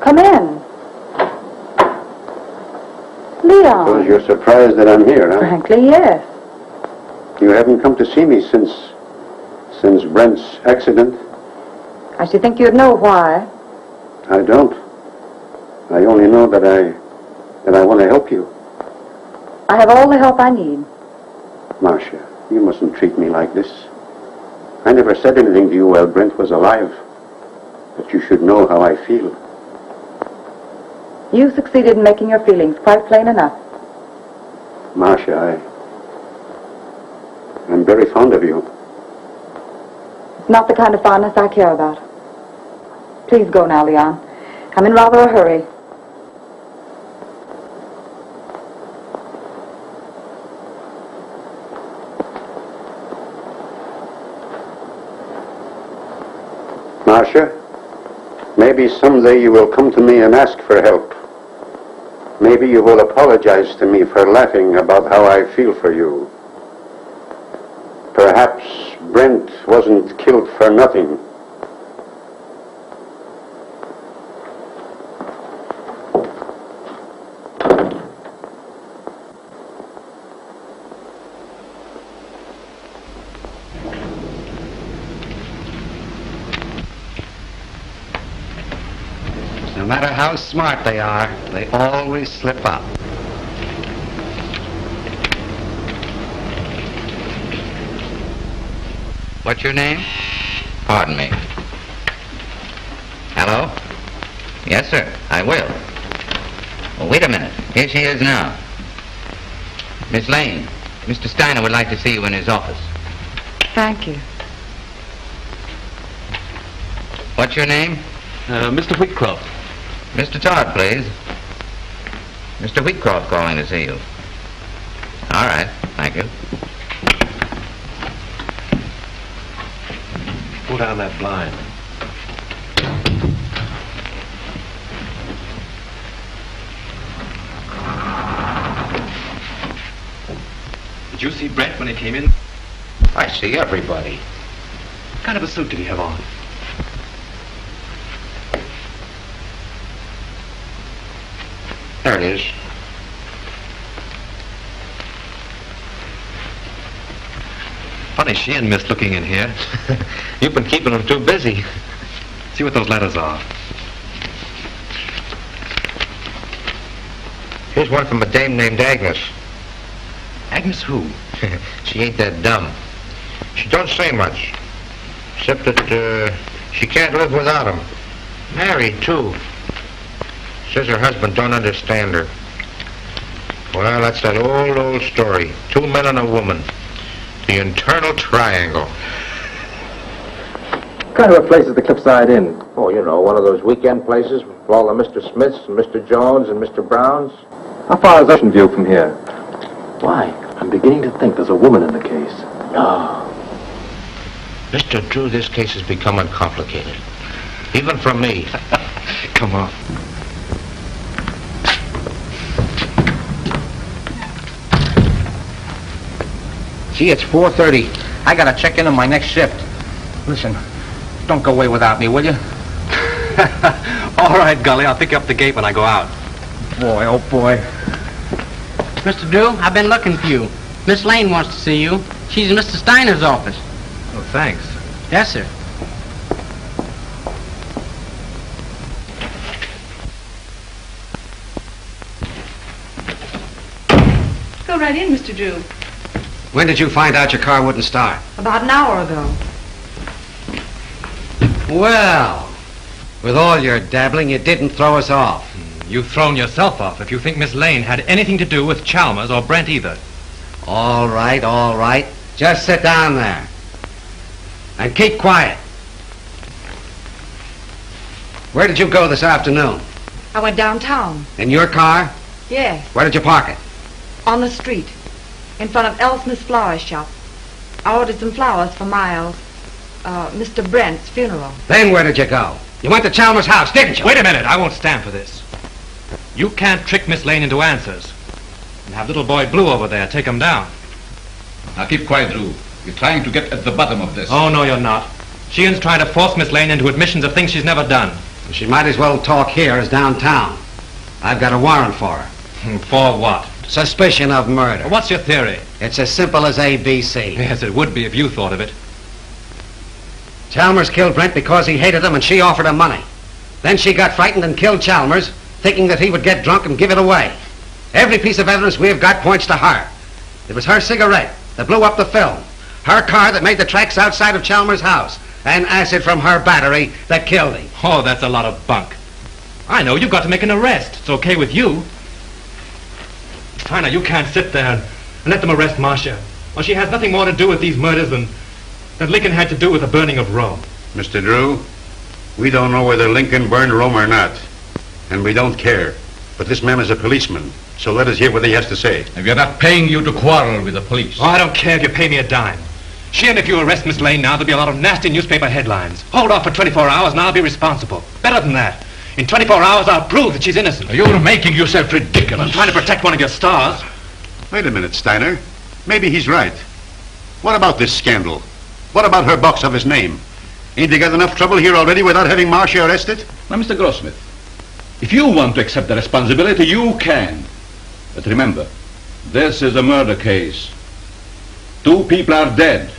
Come in. Leon. Suppose you're surprised that I'm here, huh? Frankly, yes. You haven't come to see me since... since Brent's accident? I should think you'd know why. I don't. I only know that I... that I want to help you. I have all the help I need. Marcia, you mustn't treat me like this. I never said anything to you while Brent was alive. But you should know how I feel. You succeeded in making your feelings quite plain enough. Marcia, I... I'm very fond of you. It's not the kind of fondness I care about. Please go now, Leon. I'm in rather a hurry. Marcia, maybe someday you will come to me and ask for help. Maybe you will apologize to me for laughing about how I feel for you. Perhaps Brent wasn't killed for nothing. No matter how smart they are, they always slip up. What's your name? Pardon me. Hello? Yes, sir. I will. Well, wait a minute. Here she is now. Miss Lane, Mr. Steiner would like to see you in his office. Thank you. What's your name? Uh, Mr. Whitcroft. Mr. Todd, please. Mr. Wheatcroft calling to see you. All right. Thank you. Pull down that blind. Did you see Brent when he came in? I see everybody. What kind of a suit did he have on? There it is. Funny she and Miss looking in here. You've been keeping them too busy. See what those letters are. Here's one from a dame named Agnes. Agnes who? she ain't that dumb. She don't say much. Except that uh, she can't live without him. Married, too. Says her husband don't understand her. Well, that's that old, old story. Two men and a woman. The internal triangle. What kind of a place is the Cliffside Inn? Oh, you know, one of those weekend places with all the Mr. Smiths and Mr. Jones and Mr. Browns. How far is Ocean View from here? Why, I'm beginning to think there's a woman in the case. No. Mr. Drew, this case is becoming complicated. Even for me. Come on. Gee, it's 4.30. I gotta check in on my next shift. Listen, don't go away without me, will you? All right, Gully. I'll pick you up the gate when I go out. Boy, oh boy. Mr. Drew, I've been looking for you. Miss Lane wants to see you. She's in Mr. Steiner's office. Oh, thanks. Yes, sir. Go right in, Mr. Drew. When did you find out your car wouldn't start? About an hour ago. Well, with all your dabbling, you didn't throw us off. Hmm, you've thrown yourself off if you think Miss Lane had anything to do with Chalmers or Brent either. All right, all right. Just sit down there. And keep quiet. Where did you go this afternoon? I went downtown. In your car? Yes, Where did you park it? on the street, in front of L. Smith's flower shop. I ordered some flowers for Miles, uh, Mr. Brent's funeral. Then where did you go? You went to Chalmers' house, didn't you? Wait a minute. I won't stand for this. You can't trick Miss Lane into answers. And have little boy Blue over there take him down. Now keep quiet, Drew. You're trying to get at the bottom of this. Oh, no, you're not. Sheehan's trying to force Miss Lane into admissions of things she's never done. She might as well talk here as downtown. I've got a warrant for her. For what? Suspicion of murder. What's your theory? It's as simple as ABC. Yes, it would be if you thought of it. Chalmers killed Brent because he hated him and she offered him money. Then she got frightened and killed Chalmers, thinking that he would get drunk and give it away. Every piece of evidence we have got points to her. It was her cigarette that blew up the film, her car that made the tracks outside of Chalmers' house, and acid from her battery that killed him. Oh, that's a lot of bunk. I know, you've got to make an arrest. It's okay with you. Steiner, you can't sit there and, and let them arrest Marcia. Well, she has nothing more to do with these murders than, than Lincoln had to do with the burning of Rome. Mr. Drew, we don't know whether Lincoln burned Rome or not. And we don't care. But this man is a policeman, so let us hear what he has to say. If you're not paying you to quarrel with the police. Oh, I don't care if you pay me a dime. Sheehan, if you arrest Miss Lane now, there'll be a lot of nasty newspaper headlines. Hold off for 24 hours and I'll be responsible. Better than that. In 24 hours, I'll prove that she's innocent. You're making yourself ridiculous. I'm trying to protect one of your stars. Wait a minute, Steiner. Maybe he's right. What about this scandal? What about her box of his name? Ain't they got enough trouble here already without having Marcia arrested? Now, Mr. Grossmith, if you want to accept the responsibility, you can. But remember, this is a murder case. Two people are dead.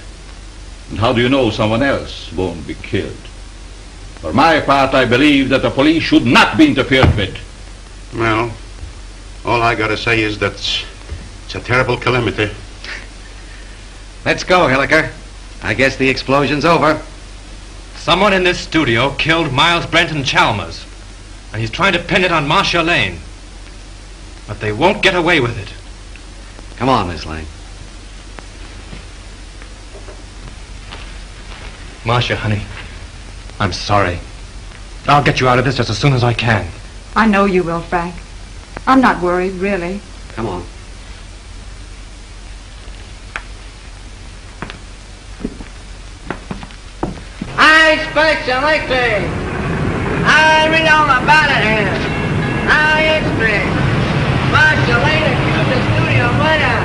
And how do you know someone else won't be killed? For my part, I believe that the police should not be interfered with. Well, all I gotta say is that it's a terrible calamity. Let's go, Hilliker. I guess the explosion's over. Someone in this studio killed Miles Brenton Chalmers. And he's trying to pin it on Marcia Lane. But they won't get away with it. Come on, Miss Lane. Marcia, honey, I'm sorry. I'll get you out of this just as soon as I can. I know you will, Frank. I'm not worried, really. Come on. I expect you like. I read all about it here. I expect. Marcia Lane accused the studio murder.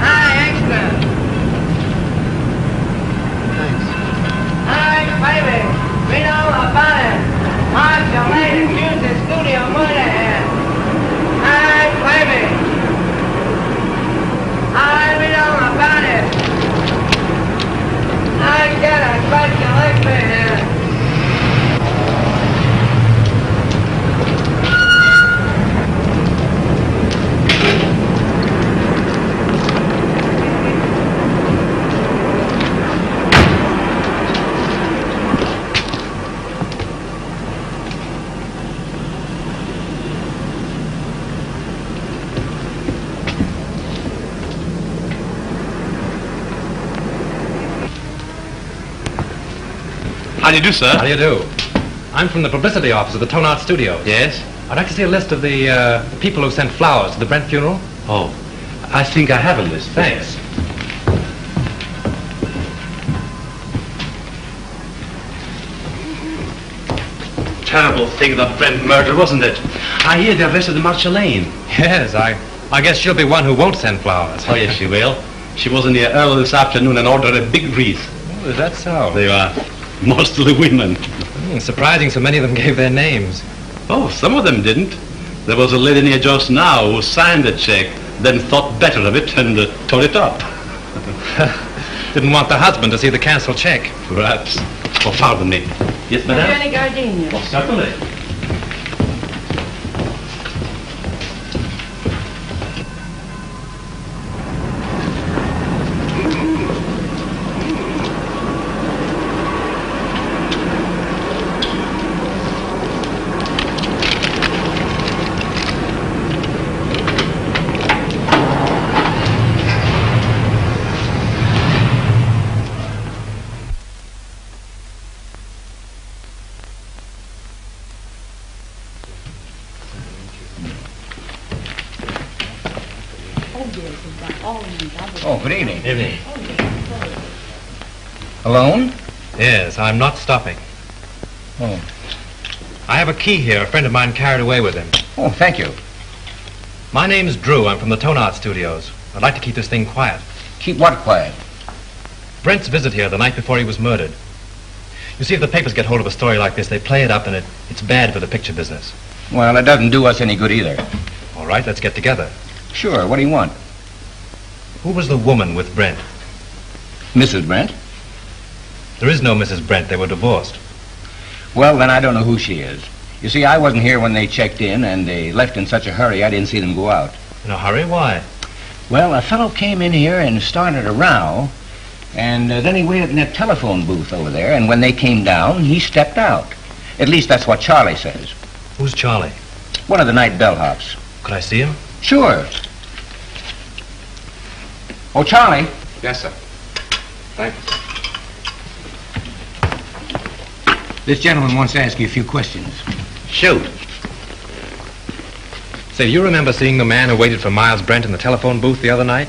Uh, I expect. I baby. About it. Marcia Lane accused studio murder here. I baby. I read all about it. I get a question like me here. How do you do, sir? How do you do? I'm from the publicity office of the Tone Art Studios. Yes? I'd like to see a list of the, uh, the people who sent flowers to the Brent funeral. Oh, I think I have a list. Thanks. Terrible thing, the Brent murder, wasn't it? I hear they arrested Marcia Lane. Yes, I, I guess she'll be one who won't send flowers. Oh, yes, she will. She was in here early this afternoon and ordered a big wreath. Oh, is that so? They are mostly women. Hmm, surprising so many of them gave their names. Oh, some of them didn't. There was a lady near just now who signed the check, then thought better of it and uh, tore it up. Didn't want the husband to see the canceled check. Perhaps. Oh, pardon me. Yes, madame? Any gardenias? Oh, certainly. Key here. A friend of mine carried away with him. Oh, thank you. My name's Drew. I'm from the Tone Art Studios. I'd like to keep this thing quiet. Keep what quiet? Brent's visit here the night before he was murdered. You see, if the papers get hold of a story like this, they play it up and it, it's bad for the picture business. Well, it doesn't do us any good either. All right, let's get together. Sure, what do you want? Who was the woman with Brent? Mrs. Brent? There is no Mrs. Brent. They were divorced. Well, then I don't know who she is. You see, I wasn't here when they checked in, and they left in such a hurry I didn't see them go out. In a hurry? Why? Well, a fellow came in here and started a row, and uh, then he waited in that telephone booth over there, and when they came down, he stepped out. At least that's what Charlie says. Who's Charlie? One of the night bellhops. Could I see him? Sure. Oh, Charlie. Yes, sir. Thank you. This gentleman wants to ask you a few questions. Shoot. Say, do you remember seeing the man who waited for Miles Brent in the telephone booth the other night?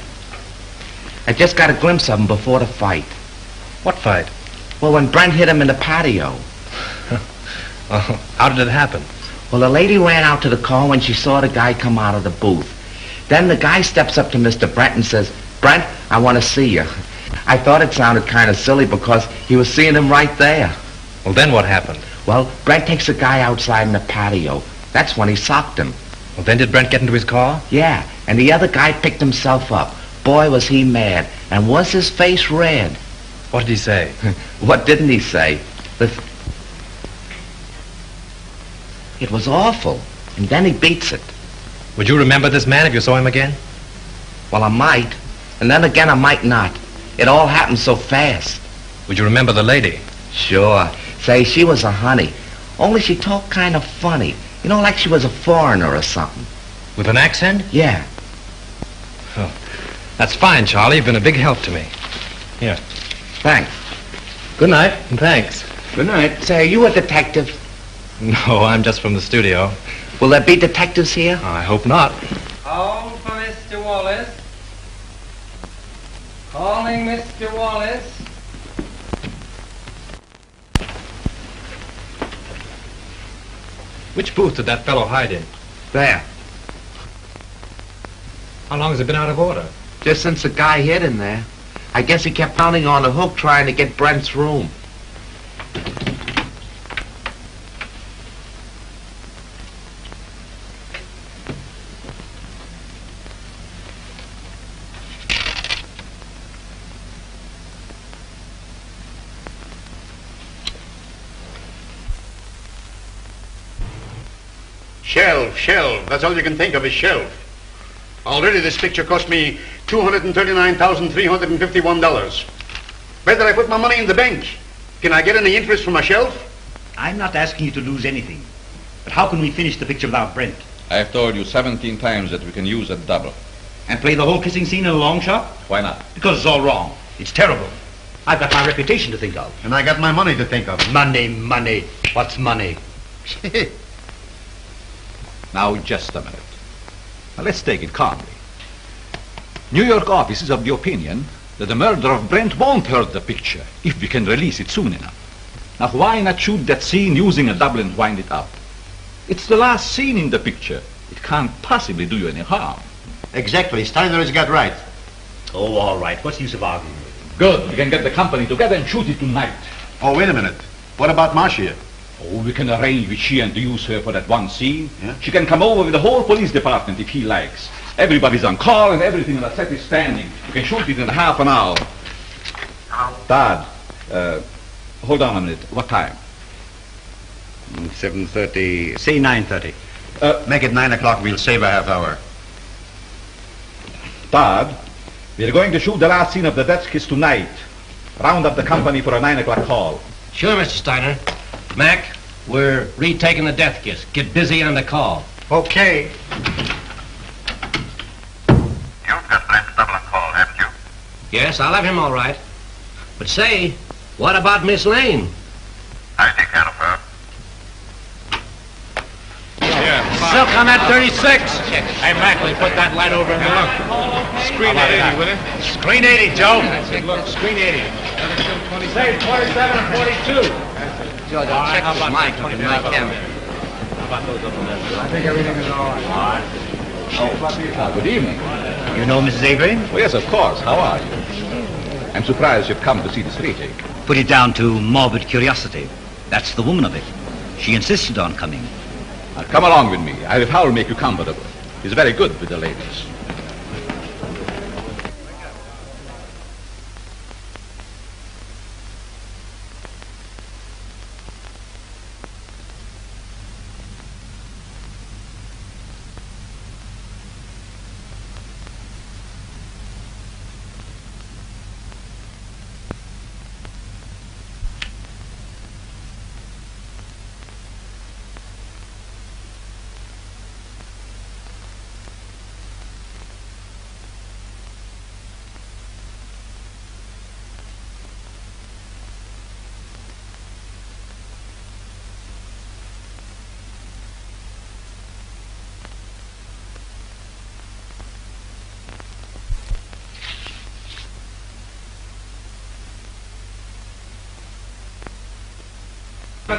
I just got a glimpse of him before the fight. What fight? Well, when Brent hit him in the patio. Oh, how did it happen? Well, the lady ran out to the car when she saw the guy come out of the booth. Then the guy steps up to Mr. Brent and says, Brent, I want to see you. I thought it sounded kind of silly because he was seeing him right there. Well, then what happened? Well, Brent takes the guy outside in the patio. That's when he socked him. Well, then did Brent get into his car? Yeah, and the other guy picked himself up. Boy, was he mad. And was his face red. What did he say? what didn't he say? The it was awful. And then he beats it. Would you remember this man if you saw him again? Well, I might. And then again, I might not. It all happened so fast. Would you remember the lady? Sure. Say, she was a honey. Only she talked kind of funny. You know, like she was a foreigner or something. With an accent? Yeah. Oh, that's fine, Charlie. You've been a big help to me. Here. Thanks. Good night, and thanks. Good night. Say, are you a detective? No, I'm just from the studio. Will there be detectives here? I hope not. Call for Mr. Wallace. Calling Mr. Wallace. Which booth did that fellow hide in? There. How long has it been out of order? Just since the guy hid in there. I guess he kept pounding on the hook trying to get Brent's room. Shelf, shelf. That's all you can think of is shelf. Already this picture cost me $239,351. Where did I put my money in the bank? Can I get any interest from a shelf? I'm not asking you to lose anything. But how can we finish the picture without Brent? I've told you 17 times that we can use a double. And play the whole kissing scene in a long shot? Why not? Because it's all wrong. It's terrible. I've got my reputation to think of. And I got my money to think of. Money, money. What's money? Now, just a minute. Now, let's take it calmly. New York office is of the opinion that the murder of Brent won't hurt the picture if we can release it soon enough. Now, why not shoot that scene using a double and wind it up? It's the last scene in the picture. It can't possibly do you any harm. Exactly. Steiner has got right. Oh, all right. What's the use of arguing? Good. We can get the company together and shoot it tonight. Oh, wait a minute. What about Marcia? Oh, we can arrange with Sheehan to use her for that one scene. Yeah? She can come over with the whole police department if he likes. Everybody's on call and everything on the set is standing. We can shoot it in half an hour. Dad, uh, hold on a minute. What time? 7.30. Say 9.30. Uh, Make it 9 o'clock. We'll save a half hour. Dad, we're going to shoot the last scene of the death kiss tonight. Round up the company for a 9 o'clock call. Sure, Mr. Steiner. Mac, we're retaking the death kiss. Get busy on the call. Okay. You've got Brent's double on call, haven't you? Yes, I'll have him all right. But say, what about Miss Lane? I take care of her. Silk on that 36. Hey, Mac, will you put that light over in the look? Screen 80, will you? Screen 80, Joe. Look, screen 80. Say 27 and 42. All George, right, check with up my camera. How about those up there? I think everything is all right. All right. Oh, good evening. You know Mrs. Avery? Oh, yes, of course. How are you? I'm surprised you've come to see this retake. put it down to morbid curiosity. That's the woman of it. She insisted on coming. Now, come along with me. I will make you comfortable. He's very good with the ladies.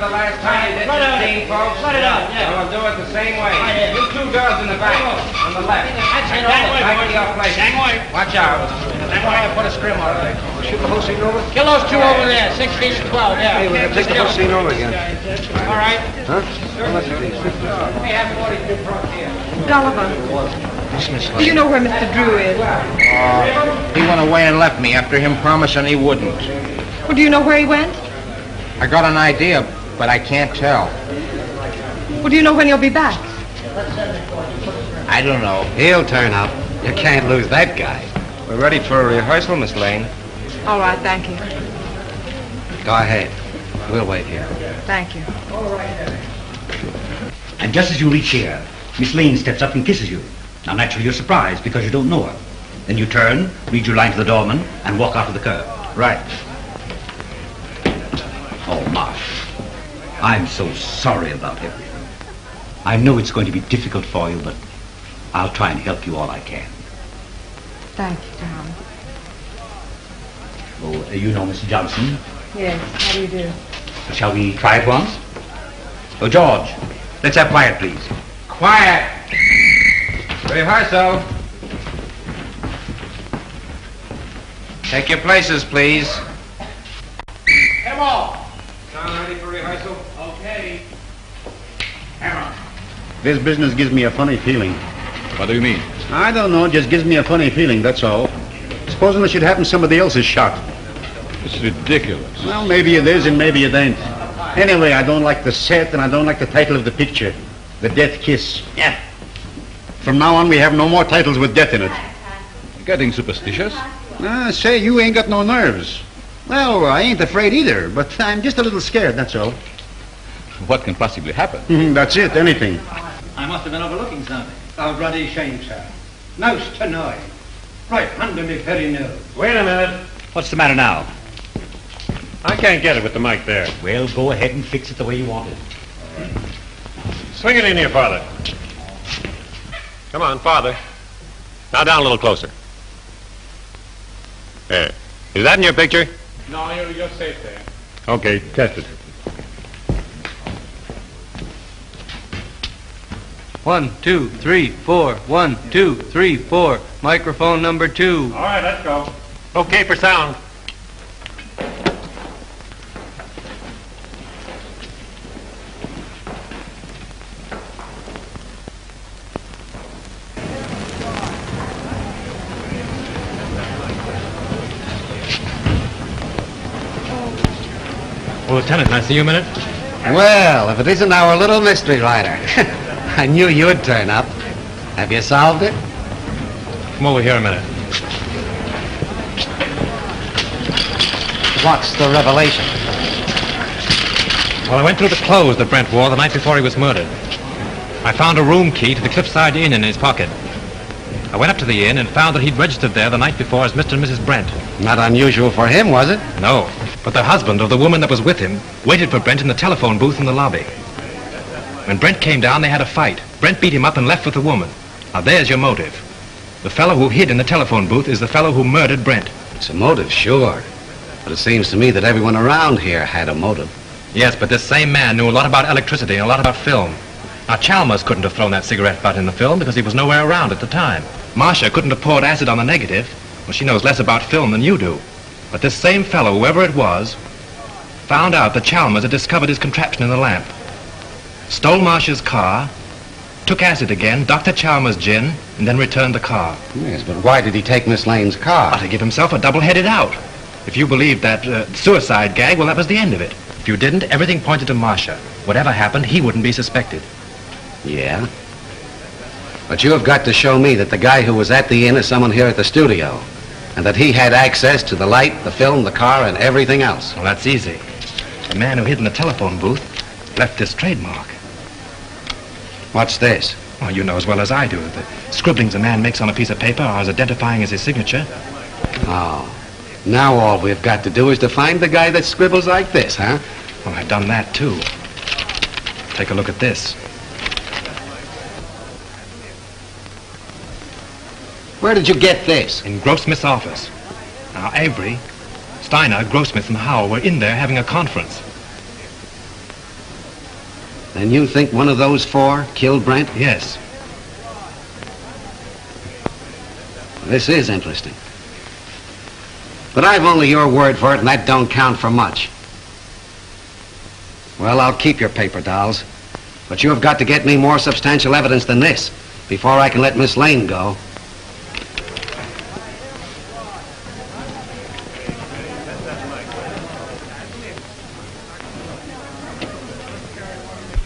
The last time you did this scene, folks. Let it out, yeah. We'll do it the same way. Yeah. You two girls in the back, on the left. Hang Back away, to your place. Hang away. Watch out. Hang away. Put a scrim on it. Shoot the whole scene over? Kill those two over there, 16 and 12, yeah. Hey, we're gonna take the whole scene over again. All right. Huh? How much are these? We have 42 trucks here. Gulliver, do you know where Mr. Drew is? Uh, he went away and left me after him promising he wouldn't. Well, do you know where he went? I got an idea, but I can't tell. Well, do you know when he'll be back? I don't know. He'll turn up. You can't lose that guy. We're ready for a rehearsal, Miss Lane. All right, thank you. Go ahead. We'll wait here. Thank you. And just as you reach here, Miss Lane steps up and kisses you. Now, naturally, you're surprised because you don't know her. Then you turn, read your line to the doorman, and walk out to the curb. Right. I'm so sorry about everything. I know it's going to be difficult for you, but I'll try and help you all I can. Thank you, Tom. Oh, you know Mr. Johnson. Yes, how do you do? Shall we try it once? Oh, George, let's have quiet, please. Quiet! Rehearsal. Take your places, please. Come on. Sound ready for rehearsal? Okay. This business gives me a funny feeling. What do you mean? I don't know, it just gives me a funny feeling, that's all. Supposing it should happen somebody else's shot. It's ridiculous. Well, maybe it is and maybe it ain't. Anyway, I don't like the set and I don't like the title of the picture. The Death Kiss. Yeah. From now on, we have no more titles with death in it. Getting superstitious? Ah, say, you ain't got no nerves. Well, I ain't afraid either, but I'm just a little scared, that's all. What can possibly happen? Mhm, that's it, anything. I must have been overlooking something. A bloody shame, sir. Most to nose. Right under me very nose. Wait a minute. What's the matter now? I can't get it with the mic there. Well, go ahead and fix it the way you want it. Swing it in here, Father. Come on, Father. Now down a little closer. There. Is that in your picture? No, you're, you're safe there. Okay, test it. One, two, three, four. One, two, three, four. Microphone number two. All right, let's go. Okay for sound. Well, Lieutenant, can I see you a minute? Well, if it isn't our little mystery writer. I knew you'd turn up. Have you solved it? Come over here a minute. What's the revelation? Well, I went through the clothes that Brent wore the night before he was murdered. I found a room key to the Cliffside Inn in his pocket. I went up to the inn and found that he'd registered there the night before as Mr. and Mrs. Brent. Not unusual for him, was it? No, but the husband of the woman that was with him waited for Brent in the telephone booth in the lobby. When Brent came down, they had a fight. Brent beat him up and left with the woman. Now, there's your motive. The fellow who hid in the telephone booth is the fellow who murdered Brent. It's a motive, sure. But it seems to me that everyone around here had a motive. Yes, but this same man knew a lot about electricity and a lot about film. Now, Chalmers couldn't have thrown that cigarette butt in the film because he was nowhere around at the time. Marcia couldn't have poured acid on the negative. Well, she knows less about film than you do. But this same fellow, whoever it was, found out that Chalmers had discovered his contraption in the lamp, stole Marcia's car, took acid again, Dr. Chalmers' gin, and then returned the car. Yes, but why did he take Miss Lane's car? To give himself a double-headed out. If you believed that uh, suicide gag, well, that was the end of it. If you didn't, everything pointed to Marcia. Whatever happened, he wouldn't be suspected. Yeah? But you have got to show me that the guy who was at the inn is someone here at the studio. And that he had access to the light, the film, the car, and everything else. Well, that's easy. The man who hid in the telephone booth left this trademark. What's this? Well, you know as well as I do. The scribblings a man makes on a piece of paper are as identifying as his signature. Oh. Now all we've got to do is to find the guy that scribbles like this, huh? Well, I've done that, too. Take a look at this. Where did you get this? In Grossmith's office. Now, Avery, Steiner, Grossmith, and Howell were in there having a conference. Then you think one of those four killed Brent? Yes. This is interesting. But I've only your word for it, and that don't count for much. Well, I'll keep your paper dolls. But you have got to get me more substantial evidence than this before I can let Miss Lane go.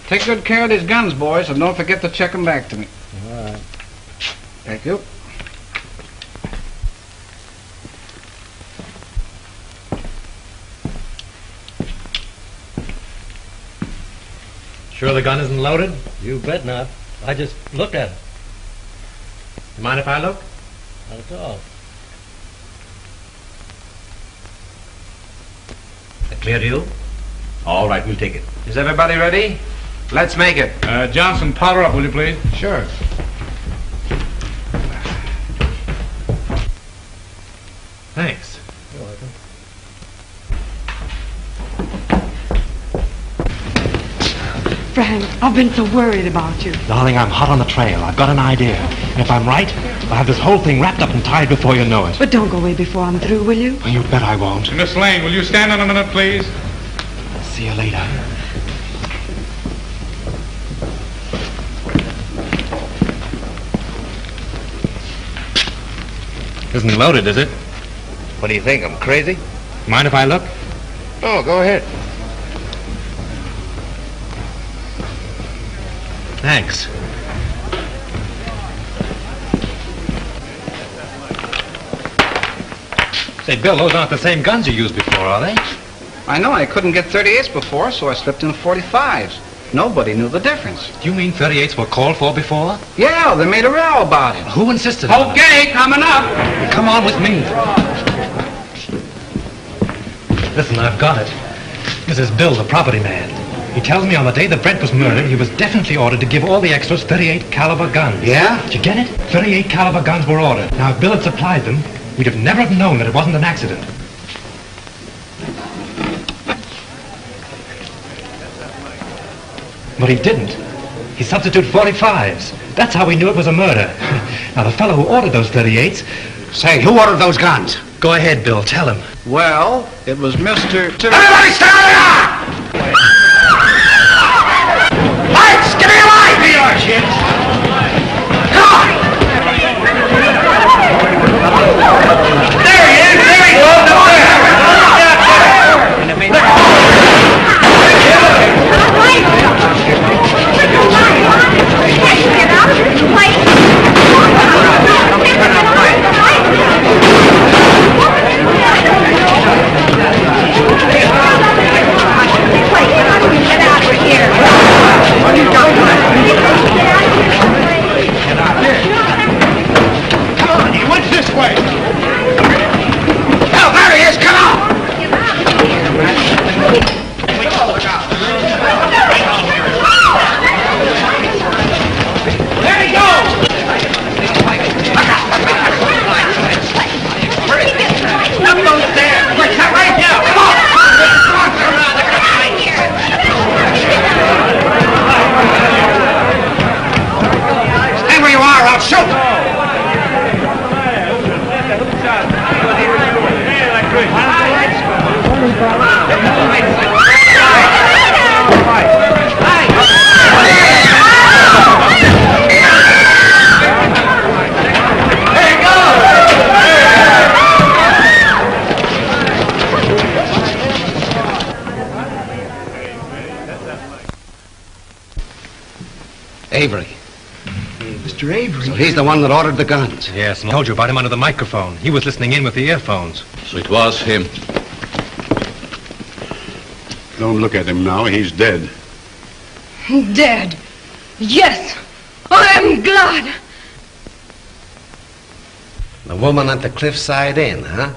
Take good care of these guns, boys, and don't forget to check them back to me. All right. Thank you. Sure the gun isn't loaded? You bet not. I just looked at it. You mind if I look? Not at all. That clear to you? All right, we'll take it. Is everybody ready? Let's make it. Uh, Johnson, powder up, will you please? Sure. Thanks. You're welcome. Frank, I've been so worried about you. Darling, I'm hot on the trail. I've got an idea. And if I'm right, I'll have this whole thing wrapped up and tied before you know it. But don't go away before I'm through, will you? Well, you bet I won't. Miss Lane, will you stand on a minute, please? See you later. Isn't loaded, is it? What do you think? I'm crazy? Mind if I look? Oh, go ahead. Thanks. Say, Bill, those aren't the same guns you used before, are they? I know I couldn't get 38s before, so I slipped in 45s. Nobody knew the difference. Do you mean 38s were called for before? Yeah, they made a row about it. Who insisted? Okay, coming up. Come on with me. Listen, I've got it. This is Bill, the property man. He tells me on the day that Brent was murdered, he was definitely ordered to give all the extras 38 caliber guns. Yeah? Did you get it? 38 caliber guns were ordered. Now, if Bill had supplied them, we'd have never have known that it wasn't an accident. But he didn't. He substituted 45s. That's how we knew it was a murder. now, the fellow who ordered those 38s... Say, who ordered those guns? Go ahead, Bill. Tell him. Well, it was Mr. Tim- Everybody stand up! Lights! Give me a light! Here you are, kids. Come on! There he is! There he goes! Up there! Get out of here. he's the one that ordered the guns. Yes, and I told you about him under the microphone. He was listening in with the earphones. So it was him. Don't look at him now. He's dead. Dead. Yes. I'm glad. The woman at the Cliffside Inn, huh?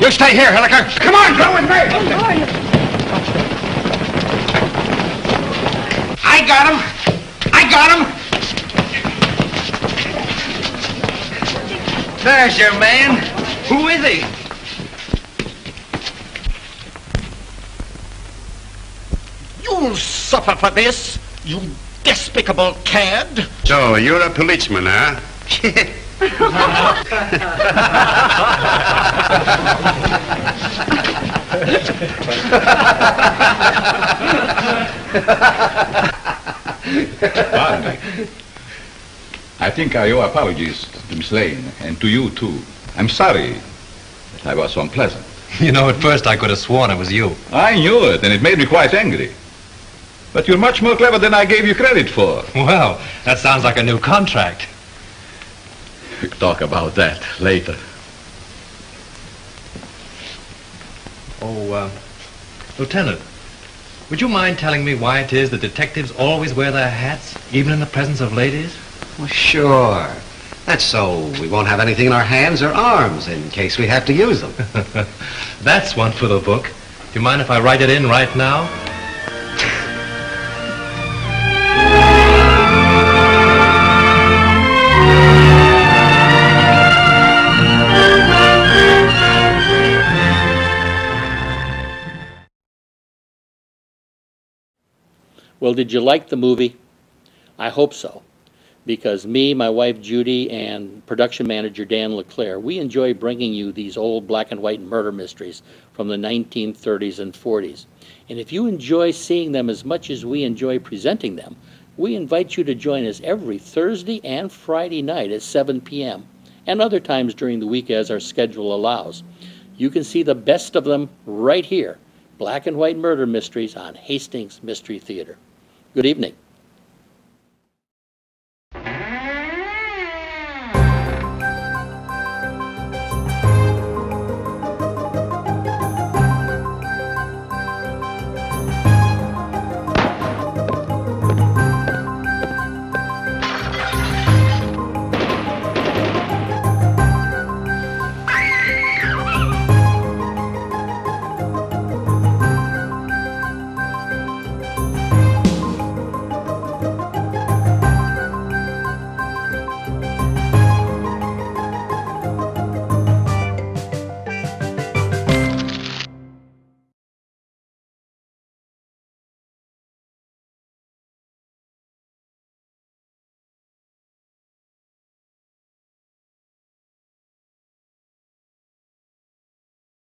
You stay here, Hilliker. Come on, go with me. Oh, I got him. I got him. There's your man. Who is he? You'll suffer for this, you despicable cad. So, you're a policeman, huh? Pardon me. I think I owe apologies to Miss Lane and to you, too. I'm sorry that I was so unpleasant. You know, at first I could have sworn it was you. I knew it, and it made me quite angry. But you're much more clever than I gave you credit for. Well, that sounds like a new contract. We'll talk about that later. Oh, uh, Lieutenant, would you mind telling me why it is that detectives always wear their hats, even in the presence of ladies? Well, sure. That's so we won't have anything in our hands or arms in case we have to use them. That's one for the book. Do you mind if I write it in right now? Well, did you like the movie? I hope so. Because me, my wife Judy, and production manager Dan LaClair, we enjoy bringing you these old black and white murder mysteries from the 1930s and 40s. And if you enjoy seeing them as much as we enjoy presenting them, we invite you to join us every Thursday and Friday night at 7 p.m. and other times during the week as our schedule allows. You can see the best of them right here Black and White Murder Mysteries on Hastings Mystery Theater. Good evening.